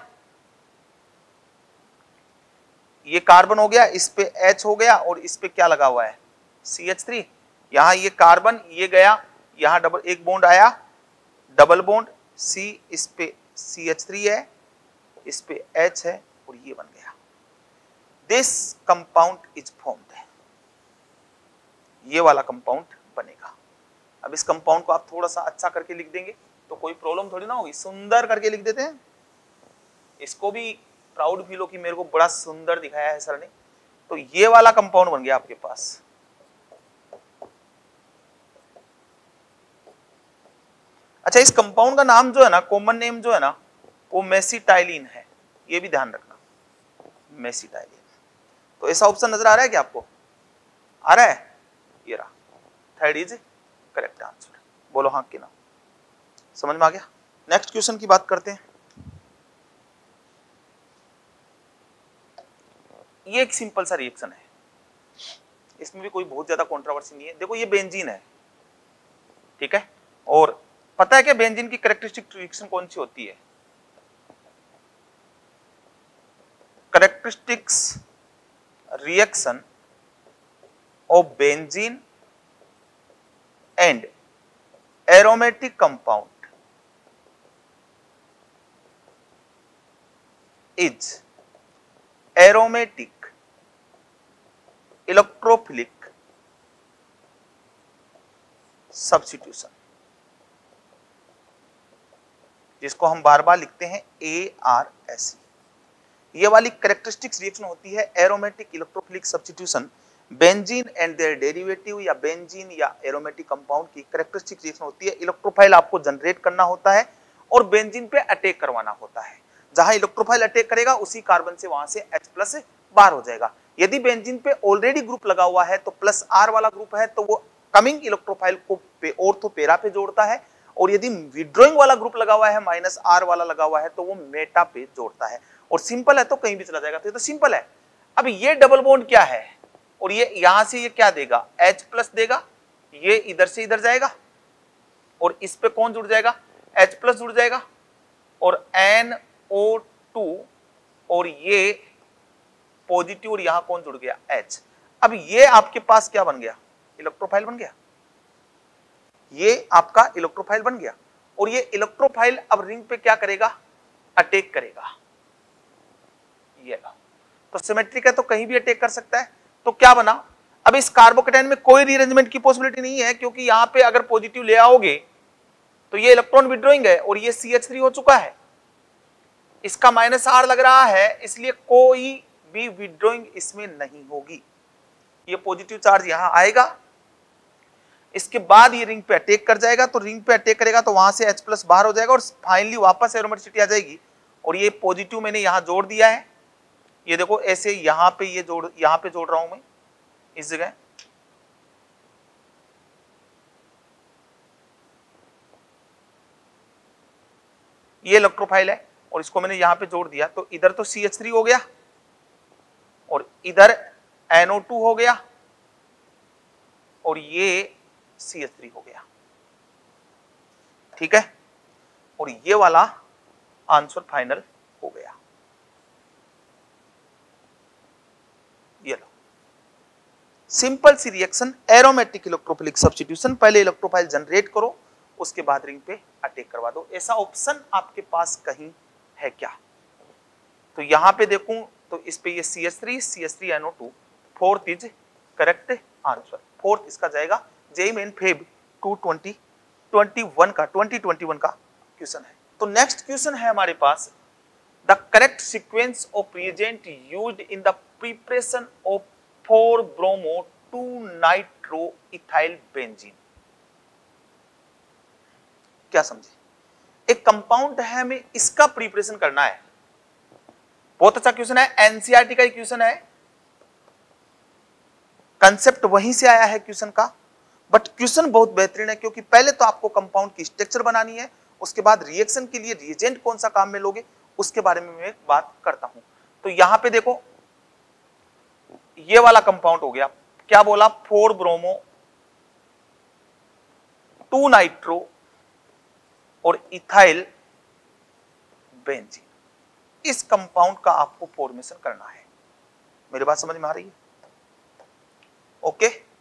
ये कार्बन हो गया, इस पे एच हो गया और इस पे क्या लगा हुआ है? सी एच थ्री यहाँ ये कार्बन, ये गया, यहाँ डबल, एक बॉन्ड आया, डबल बॉन्ड सी इस पे सी एच थ्री है, इस पे एच है और ये बन गया। दिस कंपाउंड इज़ फॉर्म्ड ये वाला कंपाउंड बनेगा। अब इस कंपाउंड को आप थोड़ा सा अच्छा करके लिख देंगे। तो कोई प्रॉब्लम थोड़ी ना होगी। सुंदर करके लिख देते हैं। इसको भी प्राउड फील हो कि मेरे को बड़ा सुंदर दिखाया है सर ने। तो ये वाला कंपाउंड बन गया आपके पास। अच्छा इस कंपाउंड का नाम जो है ना कॉमन नेम जो है ना, वो मेसिटाइलिन है। ये भी ध्यान रखना। मेसिटाइलिन तो ऐसा ऑप्शन नज़र आ रहा है क्या आपको? आ रहा है? ये रहा। थर्ड इज़ करेक्ट आंसर बोलो हाँ कि ना। समझ में आ गया? नेक्स्ट क्वेश्चन की बात करते हैं। ये एक सिंपल सा रिएक्शन है। इसमें भी कोई बहुत ज़्यादा कंट्रोवर्सी नहीं है। देखो, ये बेंजीन है। ठीक है? और पता है कि बेंजीन की करेक्टरिस्टिक रिएक्शन कौन सी होती है? Characteristics reaction of benzene and aromatic compound is aromatic electrophilic substitution जिसको हम बार बार लिखते हैं ए आर एस ये वाली करेक्टरिस्टिक्स रिएक्शन होती है aromatic electrophilic substitution benzene and their derivative या बेंजीन या एरोमेटिक कंपाउंड की करेक्टरिस्टिक रिएक्शन होती है। इलेक्ट्रोफाइल आपको जनरेट करना होता है और बेंजीन पे अटैक करवाना होता है। जहाँ इलेक्ट्रोफाइल अटैक करेगा, उसी कार्बन से वहाँ से एच प्लस बाहर हो जाएगा। यदि बेंजीन पे ऑलरेडी ग्रुप लगा हुआ है तो प्लस आर वाला ग्रुप है तो वो कमिंग इलेक्ट्रोफाइल को पे ऑर्थो पेरा पे जोड़ता है, और यदि विड्रॉइंग वाला ग्रुप लगा हुआ है माइनस आर वाला लगा हुआ है तो वो मेटा पे जोड़ता है। और सिंपल है तो कहीं भी चला जाएगा। तो ये तो सिंपल है। अब ये डबल बॉन्ड क्या है? और ये यहाँ से ये क्या देगा? एच प्लस देगा। ये इधर से इधर जाएगा। और इस पे कौन जुड़ जाएगा? एच प्लस जुड़ जाएगा। और NO2 और ये पॉजिटिव और यहाँ कौन जुड़ गया? H. अब ये आपके पास क्या बन गया? इलेक्ट्रोफाइल बन गया। ये आपका इलेक्ट्रोफाइल बन गया। और ये इलेक्ट्रोफाइल अब रिंग पे क्या करेगा? अटैक करेगा। ये तो सिमेट्रिक है तो कहीं भी अटैक कर सकता है। तो क्या बना? अब इस कार्बोकेटाइन में कोई रीअरेंजमेंट की पॉसिबिलिटी नहीं है, क्योंकि यहाँ पे अगर पॉजिटिव ले आओगे तो ये इलेक्ट्रॉन विड्रॉइंग है और ये सी एच हो चुका है। इसका माइनस आर लग रहा है, इसलिए कोई भी विड्रॉइंग इसमें नहीं होगी। ये पॉजिटिव चार्ज यहाँ आएगा। इसके बाद ये रिंग पे अटैक कर जाएगा तो रिंग पे अटैक करेगा तो वहाँ से H प्लस बाहर हो जाएगा और फाइनली वापस एरोमेटिसिटी आ जाएगी। और ये पॉजिटिव मैंने यहाँ जोड़ दिया है। ये देखो, ऐसे यहाँ पे ये जोड़, यहाँ पे जोड़ रहा हूँ मैं, इस जगह। ये इलेक्ट्रोफाइल है। और इसको मैंने यहाँ पे जोड़ दिया तो इधर तो सी एच थ्री हो गया और इधर NO2 हो गया और ये सी एच थ्री हो गया। ठीक है? और ये वाला आंसर फाइनल हो गया। ये लो। सिंपल सी रिएक्शन एरोमेटिक इलेक्ट्रोफिलिक सब्स्टिट्यूशन पहले इलेक्ट्रोफाइल जनरेट करो, उसके बाद रिंग पे अटैक करवा दो। ऐसा ऑप्शन आपके पास कहीं है क्या? तो यहाँ पे देखूँ तो इस पे ये C S three C S three NO two fourth is correct answer fourth इसका जाएगा JEE Main Feb two twenty twenty one का ट्वेंटी ट्वेंटी वन का क्वेश्चन है। तो नेक्स्ट क्वेश्चन है हमारे पास the correct sequence of reagent used in the preparation of 4 bromo 2 nitro ethyl benzene क्या समझे? एक कंपाउंड है हमें इसका प्रिपरेशन करना है। बहुत अच्छा क्वेश्चन है एनसीआरटी का क्वेश्चन है। कंसेप्ट वहीं से आया है क्वेश्चन का। बट क्वेश्चन बहुत बेहतरीन है क्योंकि पहले तो आपको कंपाउंड की स्ट्रक्चर बनानी है, उसके बाद रिएक्शन के लिए रिएजेंट कौन सा काम में लोगे, उसके बारे में मैं बात करता हूँ। तो यहाँ पे देखो, ये वाला कंपाउंड हो गया। क्या बोला? फोर ब्रोमो टू नाइट्रो और इथाइल बेंजीन। इस कंपाउंड का आपको फॉर्मेशन करना है। मेरी बात समझ में आ रही है? ओके।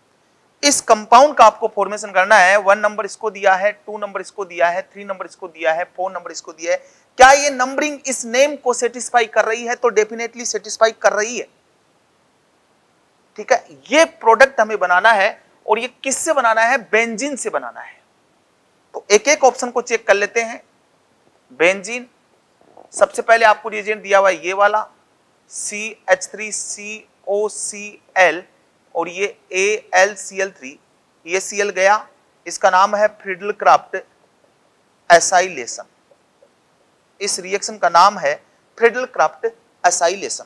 इस कंपाउंड का आपको फॉर्मेशन करना है। वन नंबर इसको दिया है, टू नंबर इसको दिया है, थ्री नंबर इसको दिया है, फोर नंबर इसको दिया है। क्या ये नंबरिंग इस नेम को सेटिस्फाई कर रही है? तो डेफिनेटली सेटिस्फाई कर रही है। ठीक है? ये प्रोडक्ट हमें बनाना है और ये किससे बनाना है? बेंजिन से बनाना है। तो एक एक ऑप्शन को चेक कर लेते हैं। बेंजीन सबसे पहले आपको रिएजेंट दिया हुआ है ये वाला C H three C O C L और ये A L C L three ये सी एल गया। इसका नाम है फ्रिडल क्राफ्ट एसाइलेशन इस रिएक्शन का नाम है फ्रेडल क्राफ्ट एसाइलेशन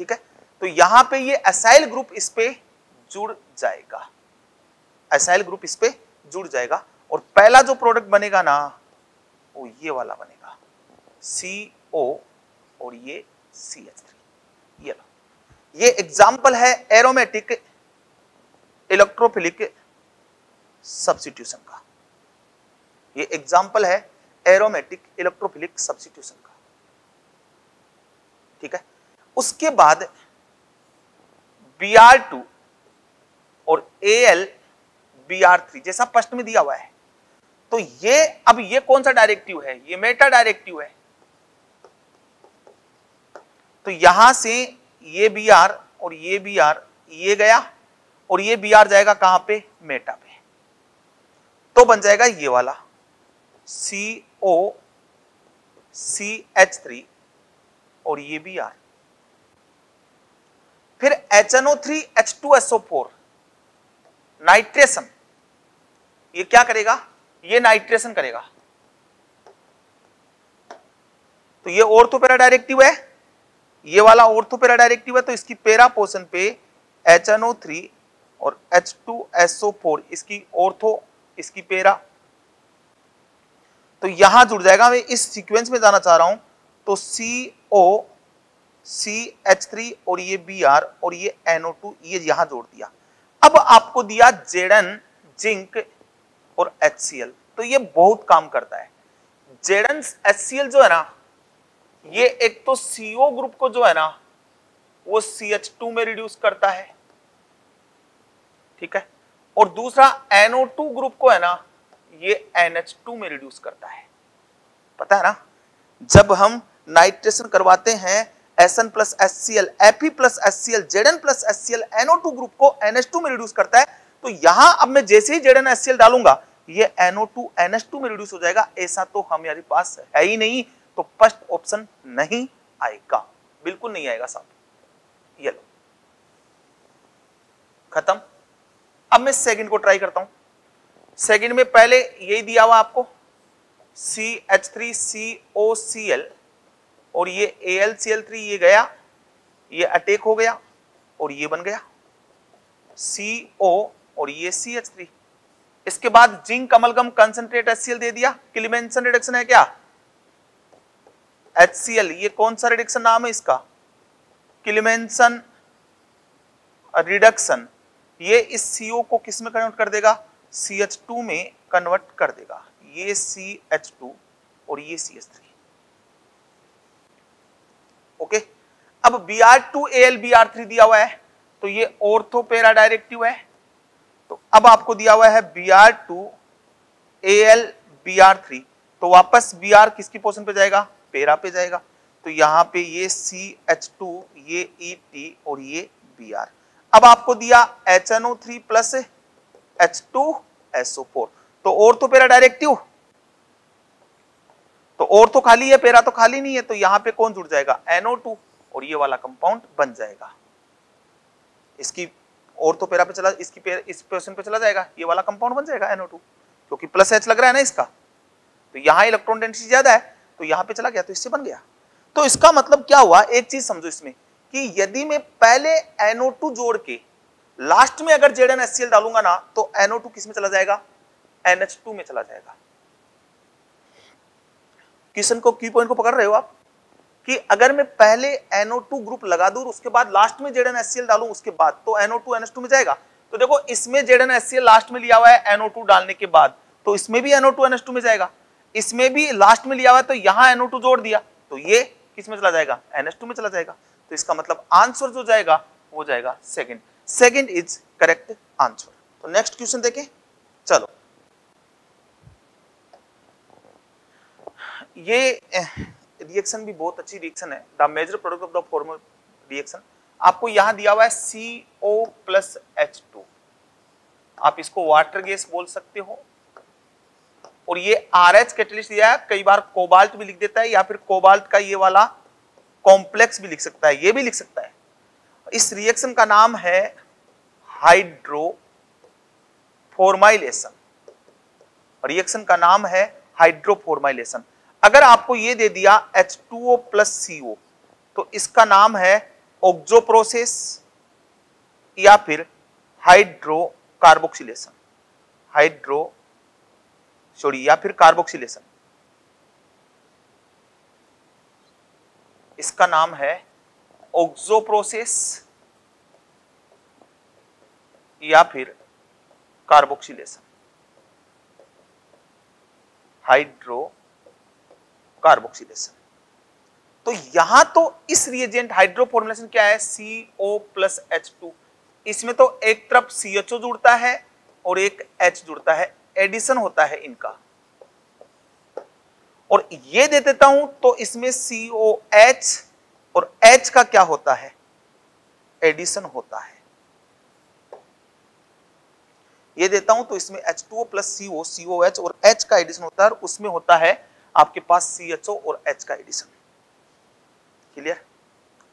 ठीक है? तो यहाँ पे ये एसाइल ग्रुप इस पे जुड़ जाएगा। एसाइल ग्रुप इस पे जुड़ जाएगा और पहला जो प्रोडक्ट बनेगा ना, वो ये वाला बनेगा। सी ओ और ये सी एच थ्री ये लो। ये एग्ज़ाम्पल है एरोमेटिक इलेक्ट्रोफिलिक सब्सिट्यूशन का। ये एग्ज़ाम्पल है एरोमेटिक इलेक्ट्रोफिलिक सब्सिट्यूशन का। ठीक है? उसके बाद बी आर टू और A L B R three जैसा प्रश्न में दिया हुआ है। तो ये, अब ये कौन सा डायरेक्टिव है? ये मेटा डायरेक्टिव है। तो यहाँ से ये बी आर और ये बी आर ये गया और ये बी आर जाएगा कहाँ पे? मेटा पे। तो बन जाएगा ये वाला। सी ओ सी एच थ्री और ये बी आर फिर H N O three H two S O four nitration. ये क्या करेगा? ये नाइट्रेशन करेगा। तो ये ऑर्थोपेरा डायरेक्टिव है। ये वाला ऑर्थोपेरा डायरेक्टिव है तो इसकी पेरा पोर्शन पे एच एन ओ थ्री और H two S O four इसकी ऑर्थो इसकी पेरा तो यहाँ जुड़ जाएगा। मैं इस सीक्वेंस में जाना चाह रहा हूँ। तो सी ओ सी एच थ्री और ये बी आर और ये एनओ टू ये यहाँ जोड़ दिया। अब आपको दिया जेडन जिंक और एच तो ये बहुत काम करता है। जेडन एच जो है ना, ये एक तो सीओ ग्रुप को जो है ना, वो सी एच टू में रिड्यूस करता है। ठीक है? और दूसरा NO2 ग्रुप को है ना, ये NH2 में रिड्यूस करता है। पता है ना? जब हम नाइट्रेशन करवाते हैं N plus S C L F plus S C L Z N plus S C L NO two group को एनएच टू में रिड्यूस करता है। तो यहाँ अब मैं जैसे ही Z N S C L डालूँगा ये एनओ टू एनएच टू में रिड्यूस हो जाएगा, ऐसा तो हमारे पास है ही नहीं तो फ़र्स्ट ऑप्शन नहीं आएगा, बिल्कुल नहीं आएगा साहब। ये लो। खत्म। अब मैं सेकंड को ट्राई करता हूँ। सेकंड में पहले यही दिया हुआ आपको C H three C O C L और ये A L C L three ये गया, ये अटैक हो गया, और ये बन गया सी ओ और ये सी एच थ्री इसके बाद zinc amalgam concentrate H C L दे दिया। क्लिमेंसन रिडक्शन है क्या? एच ये कौन सा रिडक्शन नाम है इसका? क्लिमेंसन रिडक्शन ये इस सीओ को किसमें कन्वर्ट कर देगा? सी एच टू में कन्वर्ट कर देगा। ये सी एच टू और ये सी एच थ्री ओके अब B R two A L B R three दिया हुआ है तो ये ऑर्थोपेरा डायरेक्टिव है। तो अब आपको दिया हुआ है B R two A L B R three तो वापस बी आर किसकी पोर्शन पे जाएगा? पेरा पे जाएगा। तो यहाँ पे ये सी एच टू ये ई e, टी और ये बी आर अब आपको दिया H N O three plus H two S O four तो और तो पेरा डायरेक्टिव तो और तो खाली है पेरा तो खाली नहीं है। तो यहाँ पे कौन जुड़ जाएगा? एनओ टू और ये वाला कंपाउंड बन जाएगा। इसकी और तो पेरा पे चला इसकी पेर, इस पोजिशन पे चला जाएगा ये वाला कंपाउंड बन जाएगा एनओ टू क्योंकि प्लस एच लग रहा है ना इसका। तो यहाँ इलेक्ट्रॉन डेंसिटी ज़्यादा है तो यहाँ पे चला गया तो इससे बन गया। तो इसका मतलब क्या हुआ? एक चीज़ समझो इसमें कि यदि मैं पहले NO2 जोड़ के लास्ट में अगर जेड एन एस डालूँगा ना तो NO2 किसमें चला जाएगा? NH2 में चला जाएगा। क्वेश्चन को की पॉइंट को पकड़ रहे हो आप? कि अगर मैं पहले NO2 ग्रुप लगा दूँ उसके बाद लास्ट में जेड एन डालूं उसके बाद तो NO2 NH2 में जाएगा। तो देखो, इसमें जेड एन लास्ट में लिया हुआ है NO2 डालने के बाद तो इसमें भी NO2 NH2 में जाएगा। इसमें भी लास्ट में लिया हुआ है तो यहाँ NO2 जोड़ दिया। तो ये किसमें चला जाएगा? NH2 में चला जाएगा। तो इसका मतलब आंसर जो जाएगा, वो जाएगा second second is correct answer तो नेक्स्ट क्वेश्चन देखें। चलो। ये रिएक्शन भी बहुत अच्छी रिएक्शन है। The major product of the formal reaction आपको यहाँ दिया हुआ है C O plus H two आप इसको वाटर गैस बोल सकते हो। और ये आर एच कैटलिस्ट दिया है। कई बार कोबाल्ट भी लिख देता है या फिर कोबाल्ट का ये वाला कॉम्प्लेक्स भी लिख सकता है। ये भी लिख सकता है। इस रिएक्शन का नाम है हाइड्रो फॉर्माइलेशन रिएक्शन का नाम है हाइड्रोफॉर्माइलेशन अगर आपको ये दे दिया H two O plus C O तो इसका नाम है ऑक्जो प्रोसेस या फिर हाइड्रो कार्बोक्सिलेशन हाइड्रो सॉरी या फिर कार्बोक्सिलेशन इसका नाम है ऑक्जो प्रोसेस या फिर कार्बोक्सिलेशन हाइड्रो कार्बोक्सिलेशन तो यहाँ तो इस रिएजेंट हाइड्रो फॉर्मुलेशन क्या है? CO प्लस एच टू इसमें तो एक तरफ़ CHO जुड़ता है और एक H जुड़ता है. एडिशन होता है इनका. और ये दे देता हूँ तो इसमें COH और H का क्या होता है? एडिशन होता है. ये देता हूँ तो इसमें H H2O plus CO, COH और H का एडिशन होता है और उसमें होता है आपके पास सी एच ओ और एच का एडिशन क्लियर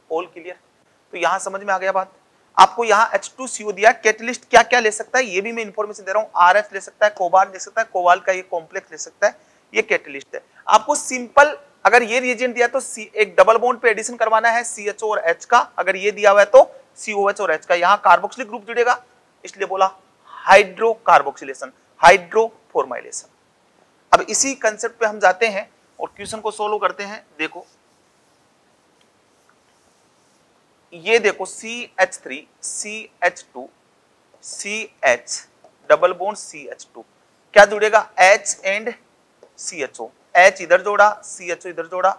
ऑल क्लियर तो यहाँ समझ में आ गया बात। आपको यहाँ H2CO दिया कैटलिस्ट क्या क्या ले सकता है, ये भी मैं इंफॉर्मेशन दे रहा हूँ। आर ले सकता है कोबाल ले सकता है कोबाल का ये कॉम्प्लेक्स ले सकता है, ये कैटलिस्ट है। आपको सिंपल अगर ये रिएजेंट दिया तो सी एक डबल बॉन्ड पे एडिशन करवाना है सी एच ओ और एच का। अगर ये दिया हुआ है तो सी एच और एच का। यहाँ कार्बोक्सिलिक ग्रुप जुड़ेगा, इसलिए बोला हाइड्रो कार्बोक्सिलेशन हाइड्रोफॉर्माइलेशन अब इसी कंसेप्ट पे हम जाते हैं और क्वेश्चन को सोल्व करते हैं देखो ये देखो C H three C H two C H double bond C H two क्या जुड़ेगा H and C H O H इधर जोड़ा सी एच ओ इधर जोड़ा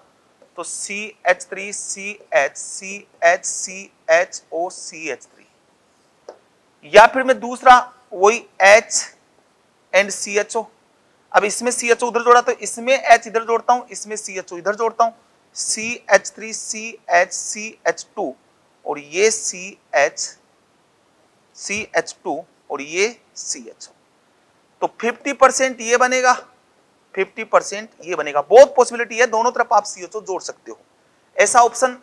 तो C H three C H C H C H O C H three या फिर मैं दूसरा वही H and C H O अब इसमें सी एच ओ उधर जोड़ा तो इसमें एच इधर जोड़ता हूँ, इसमें सी एच ओ इधर जोड़ता हूँ। C H three C H C H two और ये C H C H two और ये सी एच तो 50 परसेंट ये बनेगा 50 परसेंट ये बनेगा। बहुत पॉसिबिलिटी है, दोनों तरफ़ आप सी एच ओ जोड़ सकते हो। ऐसा ऑप्शन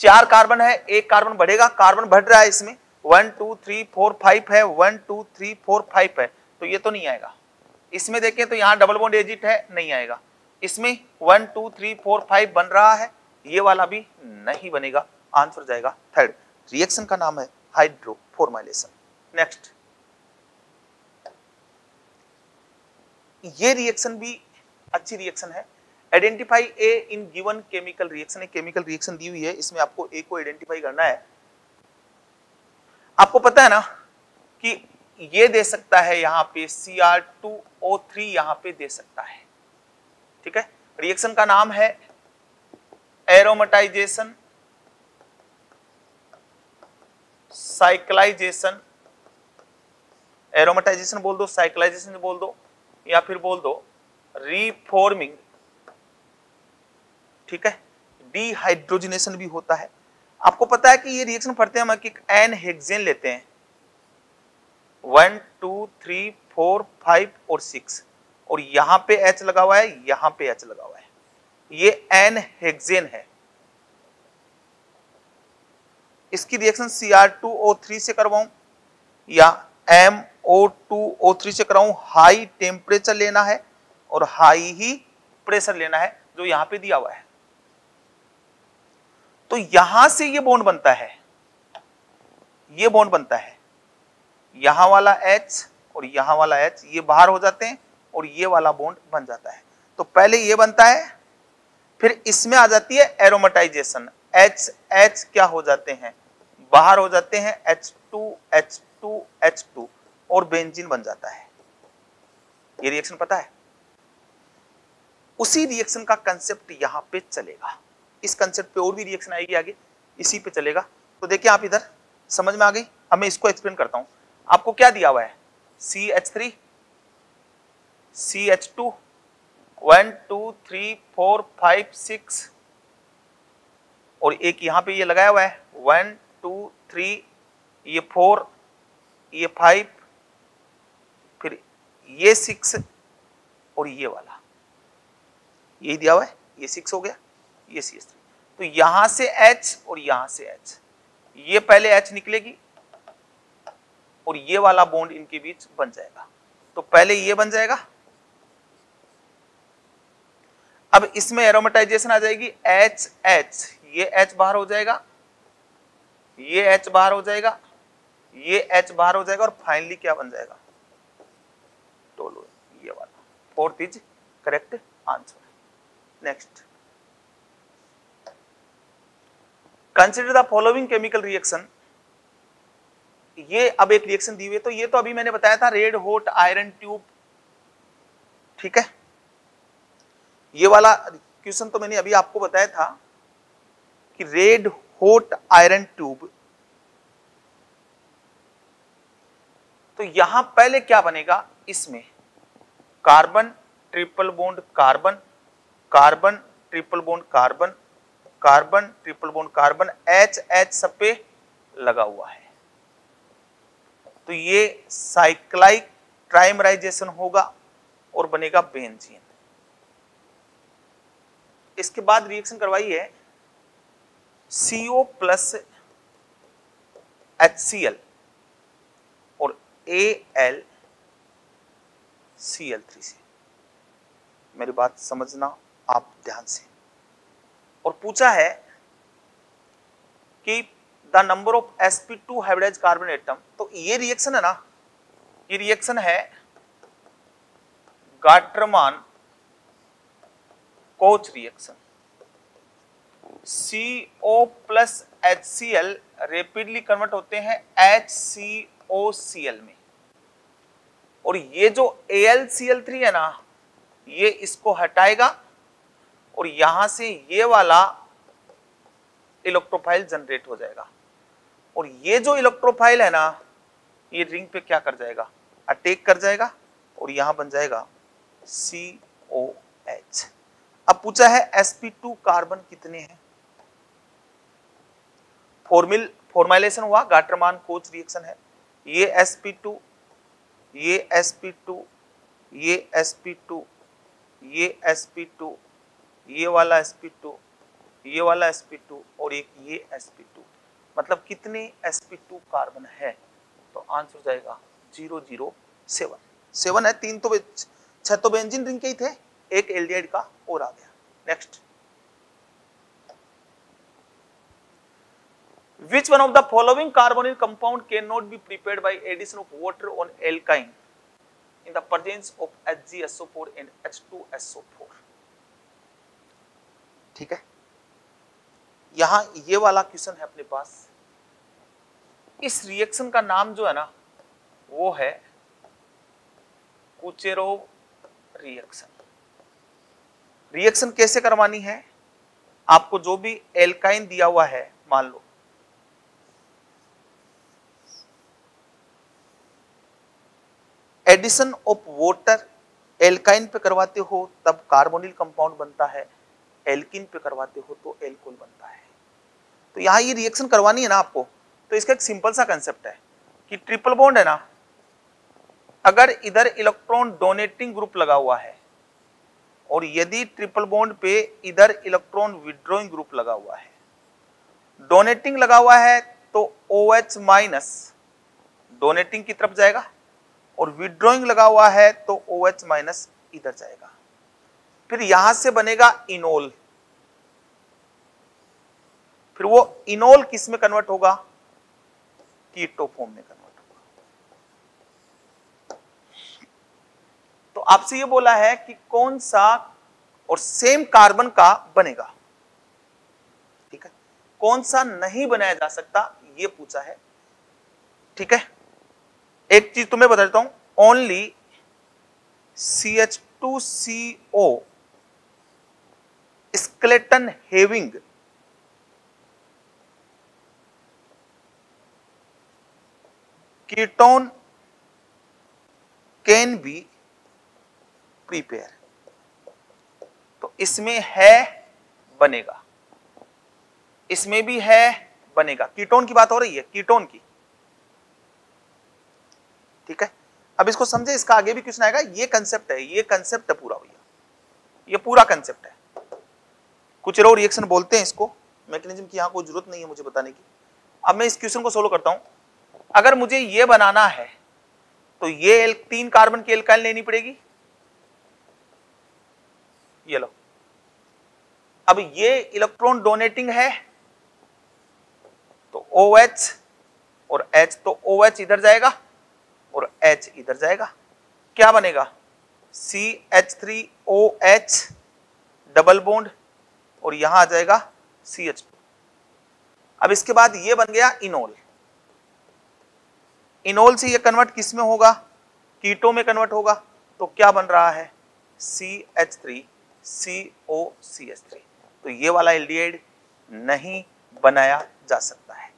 चार कार्बन है, एक कार्बन बढ़ेगा कार्बन बढ़ रहा है इसमें। One two three four five है one two three four five है। तो ये तो नहीं आएगा। इसमें देखें तो यहाँ डबल बॉन्ड एजिट है, नहीं आएगा। इसमें one two three four five बन रहा है। ये वाला भी नहीं बनेगा। आंसर जाएगा थर्ड रिएक्शन का नाम है हाइड्रोफॉर्माइलेशन नेक्स्ट ये रिएक्शन भी अच्छी रिएक्शन है। Identify a in given chemical reaction एक केमिकल रिएक्शन दी हुई है। इसमें आपको ए को आइडेंटिफाई करना है। आपको पता है ना कि ये दे सकता है यहाँ पे Cr2O3 यहाँ पे दे सकता है। ठीक है? रिएक्शन का नाम है एरोमेटाइजेशन साइक्लाइजेशन एरोमेटाइजेशन बोल दो साइक्लाइजेशन बोल दो, या फिर बोल दो रिफॉर्मिंग ठीक है? डिहाइड्रोजनेशन भी होता है। आपको पता है कि ये रिएक्शन पढ़ते हैं हम कि एन हेक्सेन लेते हैं। One, two, three, four, five और सिक्स। और यहाँ पे एच लगा हुआ है, यहाँ पे एच लगा हुआ है। ये एन हेक्सेन है। इसकी रिएक्शन Cr2O3 से करवाऊं या MO2O3 से कराऊं हाई टेम्परेचर लेना है और हाई ही प्रेशर लेना है, जो यहाँ पे दिया हुआ है। तो यहाँ से ये बॉन्ड बनता है। ये बॉन्ड बनता है। यहाँ वाला H और यहाँ वाला H, ये बाहर हो जाते हैं और ये वाला बॉन्ड बन जाता है। तो पहले ये बनता है, फिर इसमें आ जाती है एरोमेटाइजेशन एच एच क्या हो जाते हैं? बाहर हो जाते हैं H2 H2 H2 और बेंजीन बन जाता है। ये रिएक्शन पता है? उसी रिएक्शन का कंसेप्ट यहाँ पे चलेगा। इस कंसेप्ट पे और भी रिएक्शन आएगी आगे। इसी पे चलेगा। तो देखिए आप इधर, समझ में आ गई? अब मैं इसको एक्सप्लेन करता हूँ। आपको क्या दिया हुआ है? C H three C H two one two three four five six और एक यहाँ पे ये लगाया हुआ है। वन टू थ्री ये फोर ये फाइव फिर ये सिक्स और ये वाला। यही दिया हुआ है। ये सिक्स हो गया, ये सी एच थ्री तो यहाँ से एच और यहाँ से एच ये पहले एच निकलेगी और ये वाला बॉन्ड इनके बीच बन जाएगा। तो पहले ये बन जाएगा। अब इसमें एरोमेटाइजेशन आ जाएगी। एच एच ये एच बाहर हो जाएगा। ये एच बाहर हो जाएगा। ये एच बाहर हो जाएगा और फाइनली क्या बन जाएगा? टोलो ये वाला। Fourth is correct answer next consider the following chemical reaction ये अब एक रिएक्शन दी हुई है तो ये तो अभी मैंने बताया था रेड होट आयरन ट्यूब ठीक है? ये वाला क्वेश्चन तो मैंने अभी आपको बताया था कि रेड होट आयरन ट्यूब तो यहाँ पहले क्या बनेगा? इसमें carbon triple bond carbon carbon triple bond carbon carbon triple bond carbon H H सब पे लगा हुआ है। तो ये साइक्लाइक ट्राइमराइजेशन होगा और बनेगा बेंजीन इसके बाद रिएक्शन करवाई है CO प्लस एल और एल सी एल थ्री से मेरी बात समझना आप ध्यान से. और पूछा है कि the number of sp2 hybridize carbon atom तो ये रिएक्शन है ना, ये रिएक्शन है Gattermann Koch reaction CO plus C L rapidly convert होते हैं HCOCl में। और ये जो AlCl3 है ना, ये इसको हटाएगा और यहाँ से ये वाला इलेक्ट्रोफाइल जनरेट हो जाएगा। और ये जो इलेक्ट्रोफाइल है ना, ये रिंग पे क्या कर जाएगा? अटैक कर जाएगा और यहाँ बन जाएगा सी ओ एच अब पूछा है sp2 कार्बन कितने हैं? फॉर्मिल फॉर्माइलेशन हुआ गाट्रमान कोच रिएक्शन है। ये sp2 ये sp2 ये sp2 ये sp2 ये वाला sp2 ये वाला sp2 और एक ये sp2 मतलब कितने sp2 कार्बन है तो आंसर हो जाएगा ज़ीरो ज़ीरो सेवन सेवन है तीन तो छह तो बेंजीन रिंग के ही थे एक एल्डिहाइड का और आ गया next which one of the following carbonyl compound cannot be prepared by addition of water on alkyne in the presence of HgSO4 and H2SO4 ठीक है यहाँ ये वाला क्वेश्चन है अपने पास। इस रिएक्शन का नाम जो है ना, वो है कुचेरोव रिएक्शन रिएक्शन कैसे करवानी है? आपको जो भी एल्काइन दिया हुआ है, मान लो। एडिशन ऑफ़ वाटर एल्काइन पे करवाते हो, तब कार्बोनिल कंपाउंड बनता है। एल्किन पे करवाते हो तो एल्कोल बनता है। तो यहाँ ये रिएक्शन करवानी है ना आपको तो इसका एक सिंपल सा कंसेप्ट है कि ट्रिपल बॉन्ड है ना, अगर इधर इलेक्ट्रॉन डोनेटिंग ग्रुप लगा हुआ है, और यदि ट्रिपल बॉन्ड पे इधर इलेक्ट्रॉन विड्रॉइंग ग्रुप लगा हुआ है डोनेटिंग लगा हुआ है तो ओ एच माइनस डोनेटिंग की तरफ़ जाएगा, और विड्रॉइंग लगा हुआ है तो ओ एच माइनस इधर जाएगा। फिर यहाँ से बनेगा इनोल फिर वो इनोल किसमें कन्वर्ट होगा? कीटोफॉर्म में कन्वर्ट होगा। तो आपसे ये बोला है कि कौन सा और सेम कार्बन का बनेगा? ठीक है? कौन सा नहीं बनाया जा सकता, ये पूछा है। ठीक है? एक चीज़ तुम्हें बता देता हूँ। Only C H two C O skeleton having ketone can be prepare तो इसमें है, बनेगा। इसमें भी है, बनेगा। कीटोन की बात हो रही है? कीटोन की। ठीक है? अब इसको समझे, इसका आगे भी क्वेश्चन आएगा, ये कंसेप्ट है, ये कंसेप्ट है पूरा भैया। ये पूरा कंसेप्ट है। कुछ रो रिएक्शन बोलते हैं इसको। मैकेनिज्म की यहाँ कोई ज़रूरत नहीं है मुझे बताने की। अब मैं इस क्वेश्चन को सोल्व करता हूँ। अगर मुझे ये बनाना है तो ये तीन कार्बन की एल्काइल लेनी पड़ेगी। ये लो। अब ये इलेक्ट्रॉन डोनेटिंग है तो ओ OH और H तो ओ OH इधर जाएगा और H इधर जाएगा। क्या बनेगा? C H three O H double bond और यहाँ आ जाएगा सी एच टू अब इसके बाद ये बन गया इनोल इनोल से ये कन्वर्ट किसमें होगा? कीटो में कन्वर्ट होगा। तो क्या बन रहा है? C H three C O C H three तो ये वाला एल्डिहाइड नहीं बनाया जा सकता है।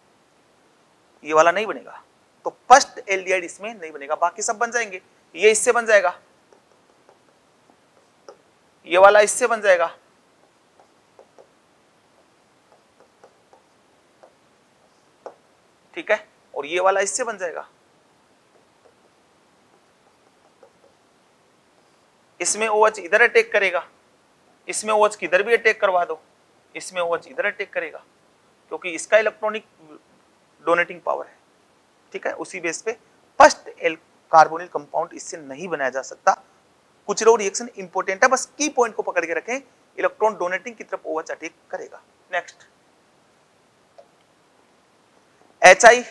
ये वाला नहीं बनेगा। तो फ़र्स्ट एल्डिहाइड इसमें नहीं बनेगा। बाकी सब बन जाएँगे। ये इससे बन जाएगा। ये वाला इससे बन जाएगा। ठीक है? और ये वाला इससे बन जाएगा। इसमें ओ OH इधर अटैक करेगा। इसमें ओ OH किधर भी अटैक करवा दो। इसमें ओ OH इधर अटैक करेगा। क्योंकि इसका इलेक्ट्रॉनिक डोनेटिंग पावर है। ठीक है? उसी बेस पे फ़र्स्ट एल कार्बोनिल कंपाउंड इससे नहीं बनाया जा सकता। कुछ रो रिएक्शन इंपॉर्टेंट है, बस की पॉइंट को पकड़ के रखें। इलेक्ट्रॉन डोनेटिंग की तरफ़ ओवर अटैक करेगा। Next H I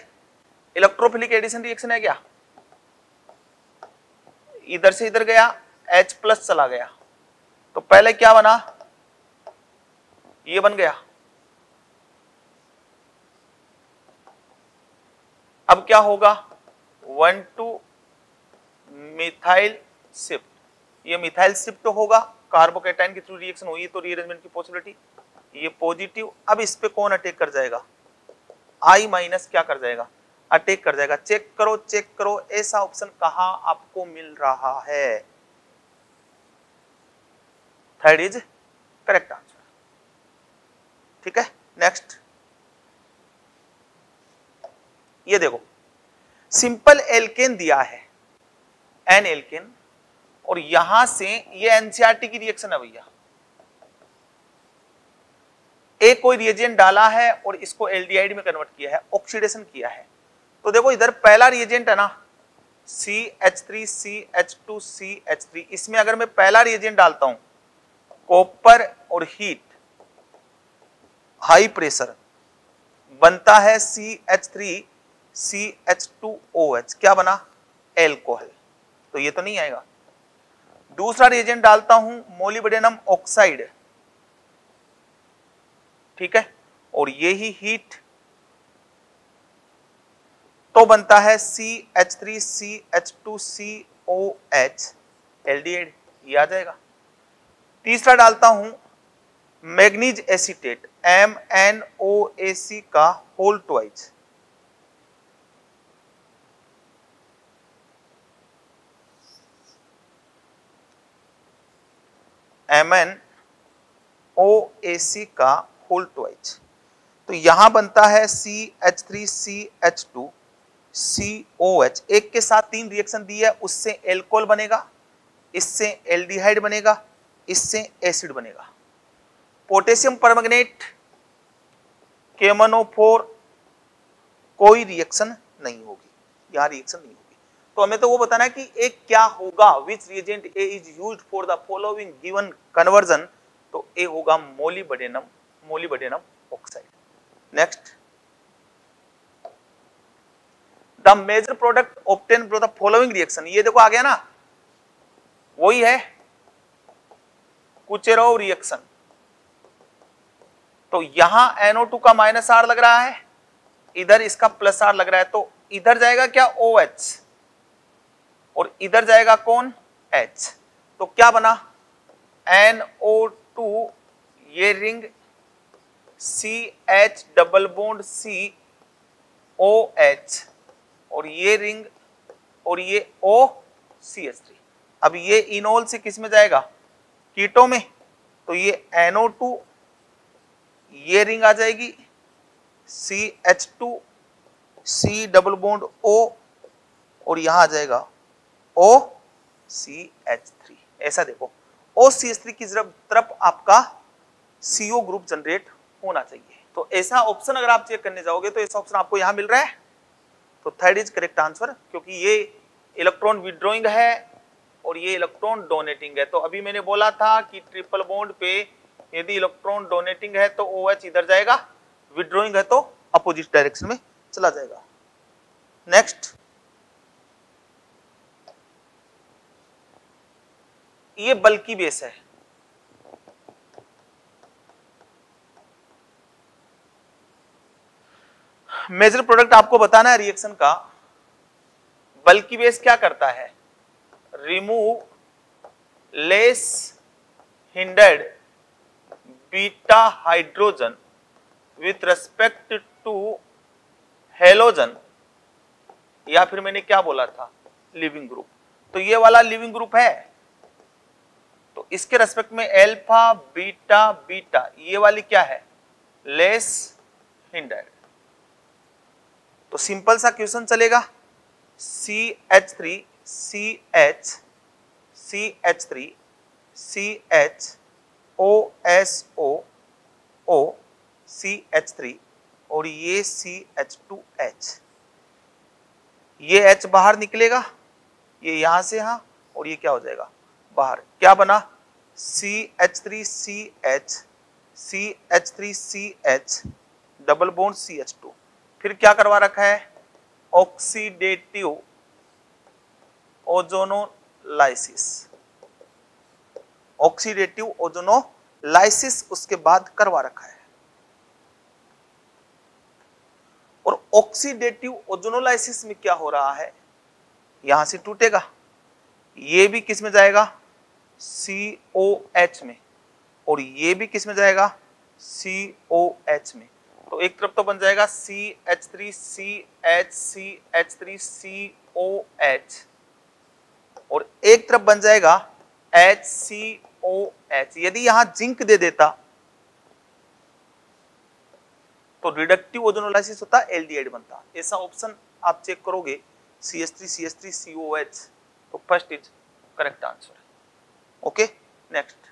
electrophilic addition reaction है क्या? इधर से इधर गया। H प्लस चला गया। तो पहले क्या बना? ये बन गया। अब क्या होगा? वन टू मिथाइल शिफ्ट ये मिथाइल शिफ्ट होगा। कार्बोकेटाइन के थ्रू रिएक्शन हुई तो रीअरेंजमेंट की पॉसिबिलिटी ये पॉजिटिव अब इस पे कौन अटैक कर जाएगा? आई माइनस क्या कर जाएगा? अटैक कर जाएगा। चेक करो चेक करो, ऐसा ऑप्शन कहाँ आपको मिल रहा है? थर्ड इज़ करेक्ट आंसर ठीक है? नेक्स्ट ये देखो। सिंपल एल्केन दिया है। एन एल्केन और यहाँ से ये एनसीआरटी की रिएक्शन है भैया। एक कोई रिएजेंट डाला है और इसको एल्डिहाइड में कन्वर्ट किया है ऑक्सीडेशन किया है। तो देखो, इधर पहला रिएजेंट है ना। C H three C H two C H three इसमें अगर मैं पहला रिएजेंट डालता हूँ कॉपर और हीट हाई प्रेशर बनता है C H three C H two O H क्या बना? एल्कोहल तो ये तो नहीं आएगा। दूसरा रिएजेंट डालता हूँ मोलिब्डेनम ऑक्साइड ठीक है? और ये ही हीट तो बनता है C H three C H two C O H aldehyde ये आ जाएगा। तीसरा डालता हूँ manganese acetate M N O A C का whole twice M N O A C का होल ट्वाइज तो यहाँ बनता है C H three C H two C O H एक के साथ तीन रिएक्शन दी है, उससे एल्कोहल बनेगा, इससे एल्डिहाइड बनेगा इससे एसिड बनेगा। पोटेशियम परमैंगनेट केमनोफोर कोई रिएक्शन नहीं होगी। यहाँ रिएक्शन नहीं होगी। तो हमें तो वो बताना है कि एक क्या होगा? Which reagent A is use for the following given conversion तो ए होगा molybdenum molybdenum oxide next the major product obtain for the following reaction ये देखो आ गया ना? वही है। Kucherov reaction. तो यहाँ NO2 का माइनस आर लग रहा है, इधर इसका प्लस आर लग रहा है तो इधर जाएगा क्या? ओ OH और इधर जाएगा कौन? H तो क्या बना? NO2 ये ring C H double bond C O H और ये रिंग और ये ओ सी एच थ्री अब ये इनोल से किसमें जाएगा? कीटो में तो ये NO2 ये रिंग आ जाएगी C H two C double bond O और यहाँ आ जाएगा ओ सी एच थ्री ऐसा देखो ओ सी एच थ्री की तरफ़ आपका सीओ ग्रुप जनरेट होना चाहिए। तो ऐसा ऑप्शन अगर आप चेक करने जाओगे तो ऐसा ऑप्शन आपको यहाँ मिल रहा है। तो थर्ड इज़ करेक्ट आंसर क्योंकि ये इलेक्ट्रॉन विड्रॉइंग है और ये इलेक्ट्रॉन डोनेटिंग है। तो अभी मैंने बोला था कि ट्रिपल बॉन्ड पे यदि इलेक्ट्रॉन डोनेटिंग है तो ओ OH इधर जाएगा विड्रॉइंग है तो अपोजिट डायरेक्शन में चला जाएगा। नेक्स्ट ये बल्कि बेस है। मेजर प्रोडक्ट आपको बताना है रिएक्शन का। बल्कि बेस क्या करता है? Remove less hindered beta hydrogen with respect to halogen या फिर मैंने क्या बोला था? लिविंग ग्रुप तो ये वाला लिविंग ग्रुप है। तो इसके रेस्पेक्ट में एल्फा बीटा बीटा ये वाली क्या है? लेस हिंडर्ड तो सिंपल सा क्वेश्चन चलेगा। C H three C H C H three C H O S O O C H three और ये सी एच टू एच ये एच बाहर निकलेगा, ये यहाँ से यहाँ, और ये क्या हो जाएगा? बाहर। क्या बना? C H three C H C H three C H double bond C H two फिर क्या करवा रखा है? Oxidative ozonolysis. ऑक्सीडेटिव ओजोनोलाइसिस उसके बाद करवा रखा है। और ऑक्सीडेटिव ओजोनोलाइसिस में क्या हो रहा है? यहाँ से टूटेगा। ये भी किसमें जाएगा? सी ओ एच में। और ये भी किसमें जाएगा? सी ओ एच में। तो एक तरफ़ तो बन जाएगा C H three C H C H three C O H और एक तरफ़ बन जाएगा एच सी ओ एच यदि यहाँ जिंक दे देता तो रिडक्टिव ओजोनोलाइसिस होता एल्डिहाइड बनता। ऐसा ऑप्शन आप चेक करोगे C S three C S three C O H तो first is correct answer okay next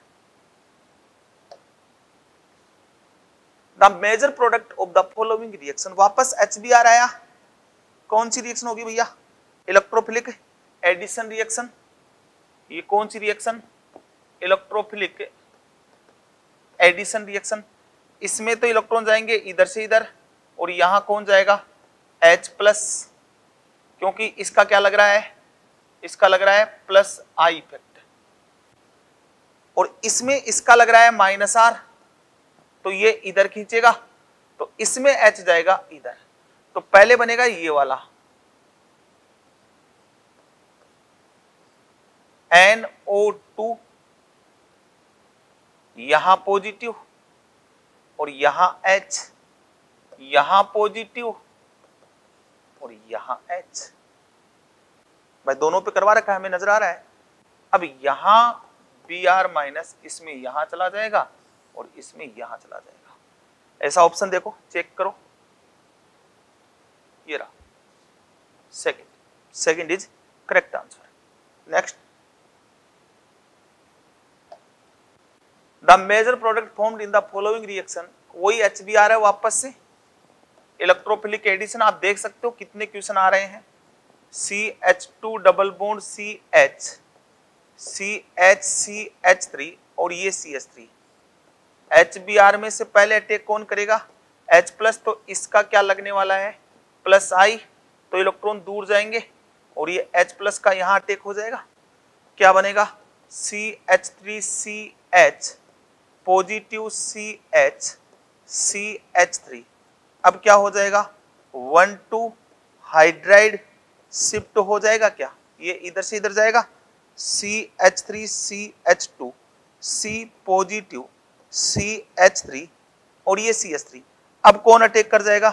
the major product of the following reaction वापस एच बी आर आया। कौन सी रिएक्शन होगी भैया? इलेक्ट्रोफिलिक एडिशन रिएक्शन, ये कौन सी रिएक्शन? Electrophilic addition reaction. इसमें तो इलेक्ट्रॉन जाएँगे इधर से इधर, और यहाँ कौन जाएगा? H प्लस क्योंकि इसका क्या लग रहा है? इसका लग रहा है प्लस आई इफ़ेक्ट और इसमें इसका लग रहा है माइनस आर तो ये इधर खींचेगा तो इसमें एच जाएगा इधर। तो पहले बनेगा ये वाला। N O two. यहाँ पॉजिटिव और यहाँ एच। यहाँ पॉजिटिव और यहाँ एच। भाई, दोनों पे करवा रखा है, हमें नज़र आ रहा है। अब यहाँ बी आर माइनस इसमें यहाँ चला जाएगा और इसमें यहाँ चला जाएगा। ऐसा ऑप्शन देखो चेक करो। ये रहा। Second second is correct answer next the major product formed in the following reaction वही एच बी आ रहा है वापस से। इलेक्ट्रोफिलिक एडिशन आप देख सकते हो कितने क्वेश्चन आ रहे हैं। C H two double bond C H C H C H three और ये C H three H B R में से पहले अटैक कौन करेगा? एच प्लस तो इसका क्या लगने वाला है? प्लस आई तो इलेक्ट्रॉन दूर जाएँगे और ये एच प्लस का यहाँ अटैक हो जाएगा। क्या बनेगा? C H three C H positive C H C H three अब क्या हो जाएगा? वन टू हाइड्राइड शिफ्ट हो जाएगा क्या? ये इधर से इधर जाएगा। C H three C H two C positive C H three और ये सी एच थ्री अब कौन अटैक कर जाएगा?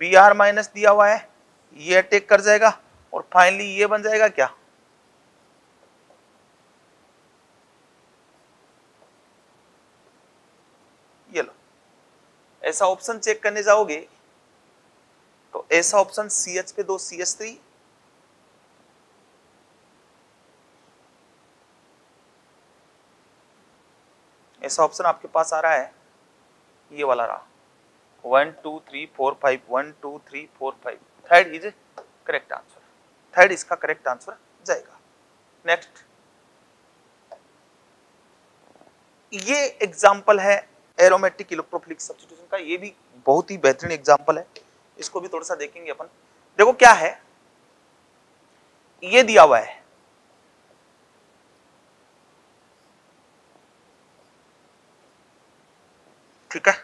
बी आर माइनस दिया हुआ है, ये अटैक कर जाएगा और फाइनली ये बन जाएगा क्या ये लो ऐसा ऑप्शन चेक करने जाओगे तो ऐसा ऑप्शन सी एच पे दो सी एच थ्री ऐसा ऑप्शन आपके पास आ रहा है, ये वाला रहा। One two three four five one two three four five third is correct answer third इसका करेक्ट आंसर जाएगा। नेक्स्ट ये एग्ज़ाम्पल है एरोमेटिक इलेक्ट्रोफिलिक सब्सटीट्यूशन का ये भी बहुत ही बेहतरीन एग्ज़ाम्पल है। इसको भी थोड़ा सा देखेंगे अपन। देखो क्या है? ये दिया हुआ है। ठीक है?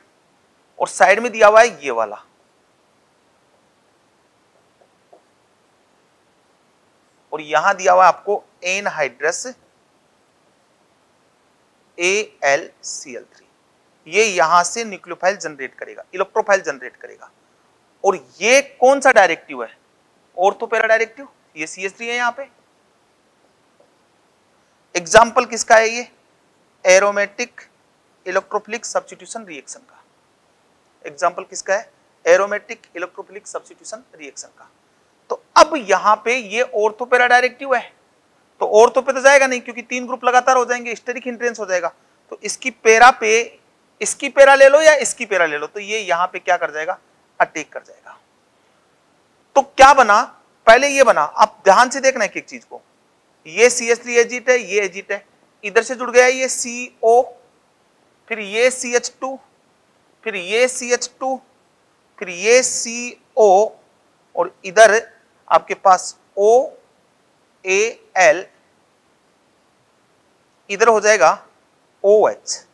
और साइड में दिया हुआ है ये वाला। और यहाँ दिया हुआ है आपको anhydrous A L C L three ये यहाँ से न्यूक्लियोफाइल जनरेट करेगा, इलेक्ट्रोफाइल जनरेट करेगा। और ये कौन सा डायरेक्टिव है? Ortho para directive? ये सी एस थ्री है यहाँ पे। एग्ज़ाम्पल किसका है ये? एरोमेटिक इलेक्ट्रोफिलिक सब्सटीट्यूशन रिएक्शन का। एग्ज़ाम्पल किसका है? एरोमेटिक इलेक्ट्रोफिलिक सब्सटीट्यूशन रिएक्शन का। तो अब यहाँ पे ये ऑर्थोपेरा डायरेक्टिव है। तो ऑर्थो पे तो जाएगा नहीं, क्योंकि तीन ग्रुप लगातार हो जाएँगे, स्टेरिक इंट्रेंस हो जाएगा। तो इसकी पेरा पे इसकी पेरा ले लो या इसकी पेरा ले लो तो ये यहाँ पे क्या कर जाएगा? अटैक कर जाएगा। तो क्या बना? पहले ये बना। आप ध्यान से देखना एक चीज़ को। ये सी एस थ्री एजिट है, ये एजिट है। इधर से जुड़ गया ये सी ओ फिर ये सी एच टू फिर ये सी एच टू फिर ये सी ओ और इधर आपके पास ओ ए एल इधर हो जाएगा ओ एच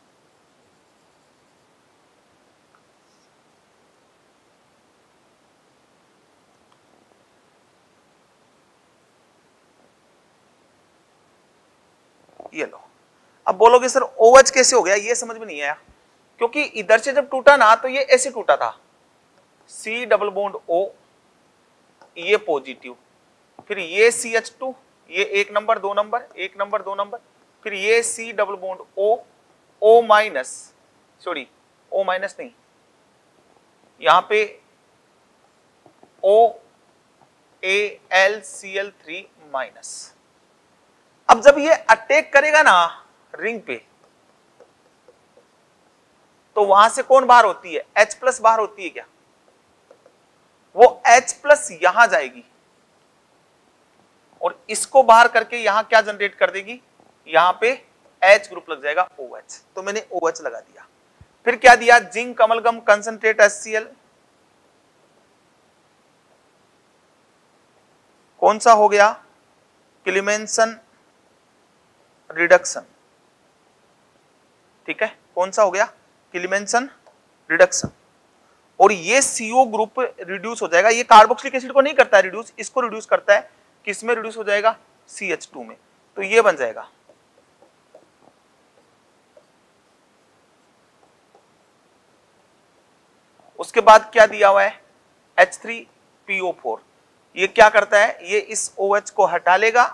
ये लो। अब बोलोगे, सर ओवच कैसे हो गया? ये समझ में नहीं आया। क्योंकि इधर से जब टूटा ना तो ये ऐसे टूटा था। सी डबल बोन्ड ओ ये पॉजिटिव फिर ये सी एच टू ये एक नंबर दो नंबर एक नंबर दो नंबर फिर ये C double bond O O minus sorry O minus नहीं। यहाँ पे O A L C L three minus अब जब ये अटैक करेगा ना रिंग पे तो वहाँ से कौन बाहर होती है? H प्लस बाहर होती है क्या? वो H प्लस यहाँ जाएगी। और इसको बाहर करके यहाँ क्या जनरेट कर देगी? यहाँ पे H ग्रुप लग जाएगा OH तो मैंने OH लगा दिया। फिर क्या दिया? जिंक, कमलगम कंसंट्रेट HCl कौन सा हो गया? क्लिमेंसन रिडक्शन ठीक है? कौन सा हो गया? क्लिमेंसन रिडक्शन और ये सीओ ग्रुप रिड्यूस हो जाएगा। ये कार्बोक्सिलिक एसिड को नहीं करता है रिड्यूस इसको रिड्यूस करता है। किसमें रिड्यूस हो जाएगा? सी एच टू में। तो ये बन जाएगा। उसके बाद क्या दिया हुआ है? एच थ्री पीओ फोर ये क्या करता है? ये इस ओ OH को हटा लेगा।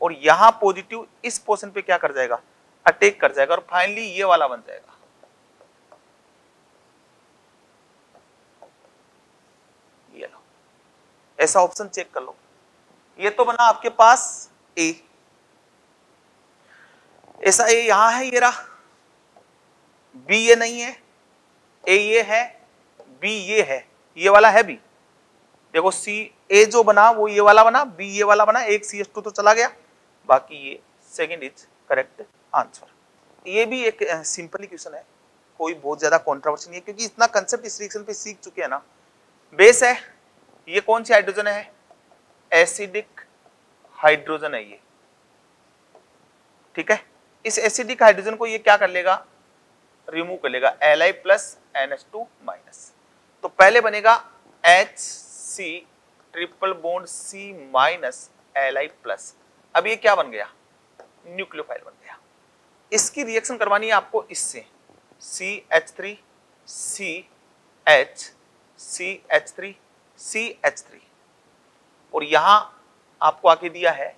और यहाँ पॉजिटिव इस पोर्शन पे क्या कर जाएगा? अटैक कर जाएगा और फाइनली ये वाला बन जाएगा। ये लो। ऐसा ऑप्शन चेक कर लो। ये तो बना आपके पास ए ऐसा ए यहाँ है, ये रहा। बी ये नहीं है। ए ये है बी ये है। ये वाला है बी देखो सी ए जो बना, वो ये वाला बना बी ये वाला बना, एक सी एस टू तो चला गया। बाकी ये सेकेंड इज़ करेक्ट आंसर ये भी एक सिंपल क्वेश्चन है कोई बहुत ज़्यादा कॉन्ट्रोवर्सी नहीं है, क्योंकि इतना कंसेप्ट इस रिएक्शन पे सीख चुके हैं ना। बेस है, ये कौन सी हाइड्रोजन है? एसिडिक हाइड्रोजन है ये। ठीक है? इस एसिडिक हाइड्रोजन को ये क्या कर लेगा? रिमूव कर लेगा। L I plus N H two minus तो पहले बनेगा H C triple bond C minus L I plus अब ये क्या बन गया? न्यूक्लियोफाइल बन गया। इसकी रिएक्शन करवानी है आपको इससे। C H three C H C H three C H three और यहाँ आपको आके दिया है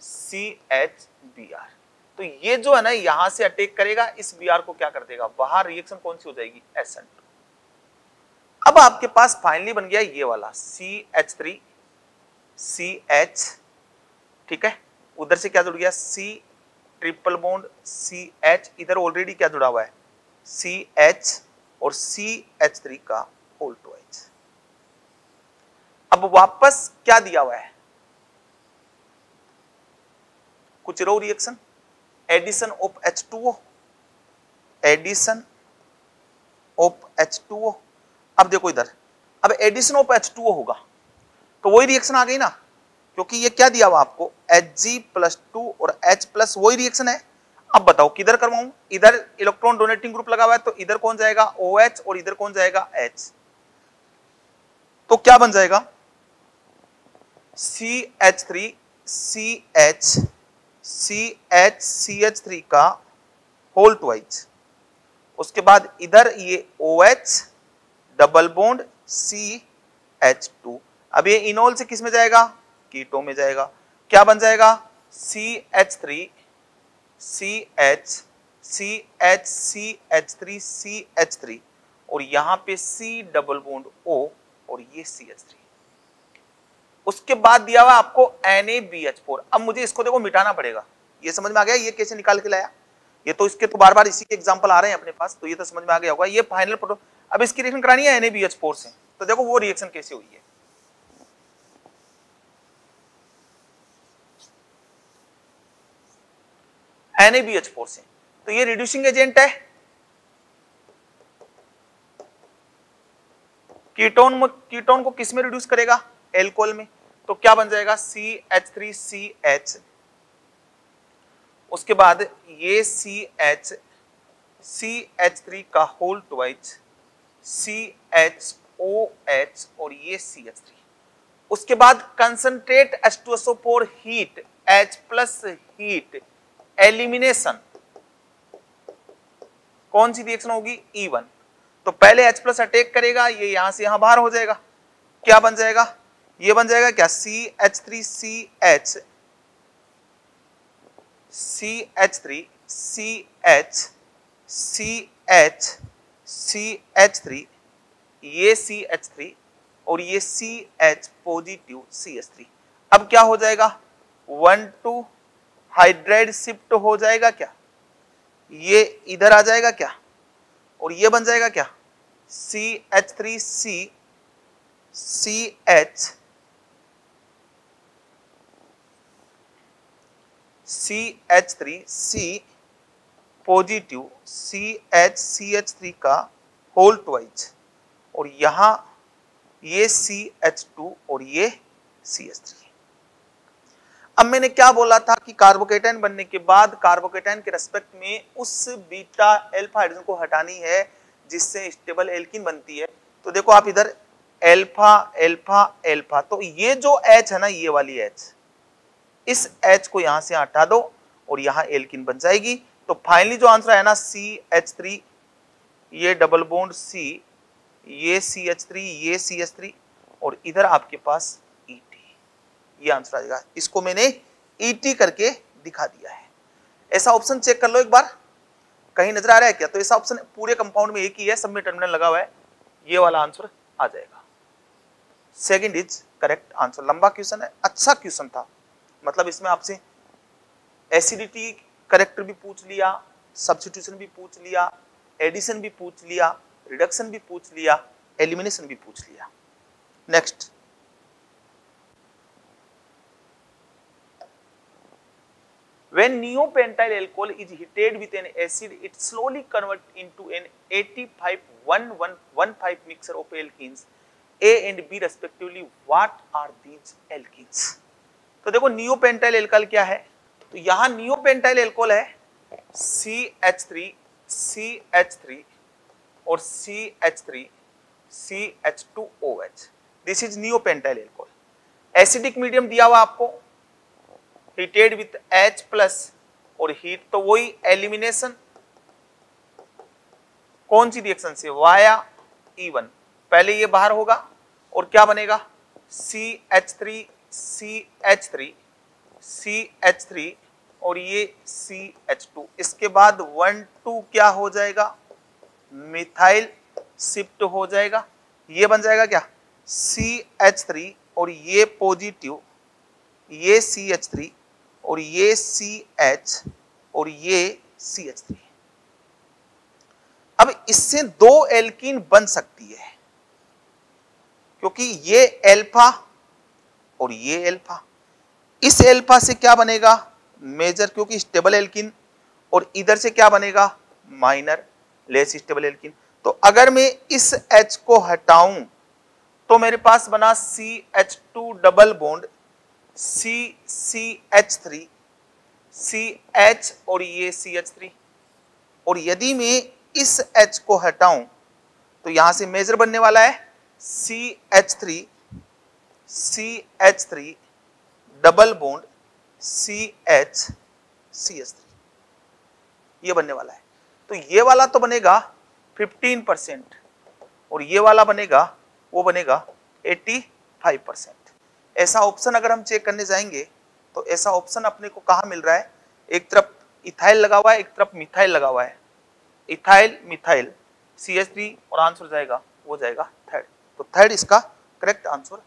सी एच बी आर तो ये जो है ना, यहाँ से अटैक करेगा, इस बी आर को क्या कर देगा? बाहर रिएक्शन कौन सी हो जाएगी? एस एन टू अब आपके पास फाइनली बन गया ये वाला C H three C H ठीक है? उधर से क्या जुड़ गया? C triple bond C H इधर ऑलरेडी क्या जुड़ा हुआ है? सी एच और सी एच थ्री का होल टू एच अब वापस क्या दिया हुआ है? कुछ रो reaction addition of H two O addition of H two O अब देखो इधर। अब addition of H two O होगा। तो वही रिएक्शन आ गई ना? क्योंकि ये क्या दिया हुआ आपको? एच जी प्लस टू और एच प्लस वही रिएक्शन है। अब बताओ, किधर करवाऊं? इधर इलेक्ट्रॉन डोनेटिंग ग्रुप लगा हुआ है तो इधर कौन जाएगा? ओ OH और इधर कौन जाएगा? H तो क्या बन जाएगा? C H three C H C H C H three का होल ट्वाइज उसके बाद इधर ये O OH double bond C H two अब ये इनोल से किसमें जाएगा? कीटो में जाएगा। क्या बन जाएगा? C H three C H C H C H three C H three और यहाँ पे सी डबल बोन्ड ओ और ये सी एच थ्री उसके बाद दिया हुआ आपको N A B H four अब मुझे इसको देखो मिटाना पड़ेगा। ये समझ में आ गया? ये कैसे निकाल के लाया? ये तो इसके तो बार बार इसी के एग्जांपल आ रहे हैं अपने पास तो ये तो समझ में आ गया होगा। ये फाइनल प्रोडक्ट अब इसकी रिएक्शन करानी है N A B H four से। तो देखो वो रिएक्शन कैसे हुई है। NaBH4 से तो ये रिड्यूसिंग एजेंट है। कीटोन कीटोन को किसमें रिड्यूस करेगा? एल्कोहल में। तो क्या बन जाएगा? C H three C H उसके बाद ये C H C H three का whole twice C H O H और ये सी एच थ्री उसके बाद concentrate H two S O four heat H plus heat elimination. कौन सी रिएक्शन होगी? ई e वन तो पहले H प्लस अटैक करेगा, ये यहाँ से यहाँ बाहर हो जाएगा। क्या बन जाएगा? ये बन जाएगा क्या? C H three C H C H three C H C H C H three ये सी एच थ्री और ये C H positive C H three अब क्या हो जाएगा? वन टू हाइड्राइड शिफ्ट हो जाएगा क्या? ये इधर आ जाएगा क्या? और ये बन जाएगा क्या? C H three C C H C H three C positive C H C H three का होल ट्वाइज और यहाँ ये सी एच टू और ये सी एच थ्री अब मैंने क्या बोला था कि कार्बोकेटाइन बनने के बाद कार्बोकेटाइन के रेस्पेक्ट में उस बीटा एल्फा हाइड्रोजन को हटानी है, जिससे स्टेबल एल्किन बनती है। तो देखो आप इधर एल्फा एल्फा एल्फा तो ये जो एच है ना, ये वाली एच इस एच को यहाँ से हटा दो और यहाँ एल्किन बन जाएगी। तो फाइनली जो आंसर है ना सी एच थ्री ये डबल बोन्ड सी ये सी एच थ्री ये सी एच थ्री और इधर आपके पास ये आंसर आ जाएगा। इसको मैंने ईटी e करके दिखा दिया है। ऐसा ऑप्शन चेक कर लो एक बार। कहीं नज़र आ रहा है क्या? तो ऐसा ऑप्शन पूरे कंपाउंड में एक ही है, सब में टर्मिनल लगा हुआ है। ये वाला आंसर आ जाएगा। सेकंड इज़ करेक्ट आंसर लंबा क्वेश्चन है अच्छा क्वेश्चन था। मतलब इसमें आपसे एसिडिटी करेक्टर भी पूछ लिया सब्सिट्यूशन भी पूछ लिया एडिशन भी पूछ लिया रिडक्शन भी पूछ लिया एलिमिनेशन भी पूछ लिया। Next When neopentyl alcohol is heated with an acid, it slowly converts into an 85-115 mixture of alkenes A and B respectively. What are these alkenes? तो देखो नियोपेंटाइल एल्कोहल क्या है तो यहाँ नियोपेंटाइल एल्कोहल है CH3 CH3 और CH3 CH2OH this is neopentyl alcohol acidic medium दिया हुआ आपको हीटेड विथ एच प्लस और हीट तो वही एलिमिनेशन कौन सी रिएक्शन से? वाया E1 पहले ये बाहर होगा और क्या बनेगा? CH3 CH3 CH3 और ये सी एच टू इसके बाद वन टू क्या हो जाएगा? मिथाइल शिफ्ट हो जाएगा। ये बन जाएगा क्या? सी एच थ्री और ये पॉजिटिव ये CH3 और ये सी एच और ये सी एच थ्री अब इससे दो एल्कीन बन सकती है, क्योंकि ये एल्फा और ये एल्फा इस एल्फा से क्या बनेगा? मेजर क्योंकि स्टेबल एल्किन और इधर से क्या बनेगा? माइनर लेस स्टेबल एल्किन तो अगर मैं इस एच को हटाऊं तो मेरे पास बना C H two double bond C C H three C H और ये सी एच थ्री और यदि मैं इस H को हटाऊं तो यहाँ से मेजर बनने वाला है C H three C H three double bond C H C H three ये बनने वाला है। तो ये वाला तो बनेगा 15 परसेंट और ये वाला बनेगा, वो बनेगा 85 परसेंट ऐसा ऑप्शन अगर हम चेक करने जाएँगे तो ऐसा ऑप्शन अपने को कहा मिल रहा है? एक तरफ़ इथाइल लगा हुआ है, एक तरफ़ मिथाइल लगा हुआ है। Ethyl methyl C H three और आंसर जाएगा, वो जाएगा थर्ड तो थर्ड इसका करेक्ट आंसर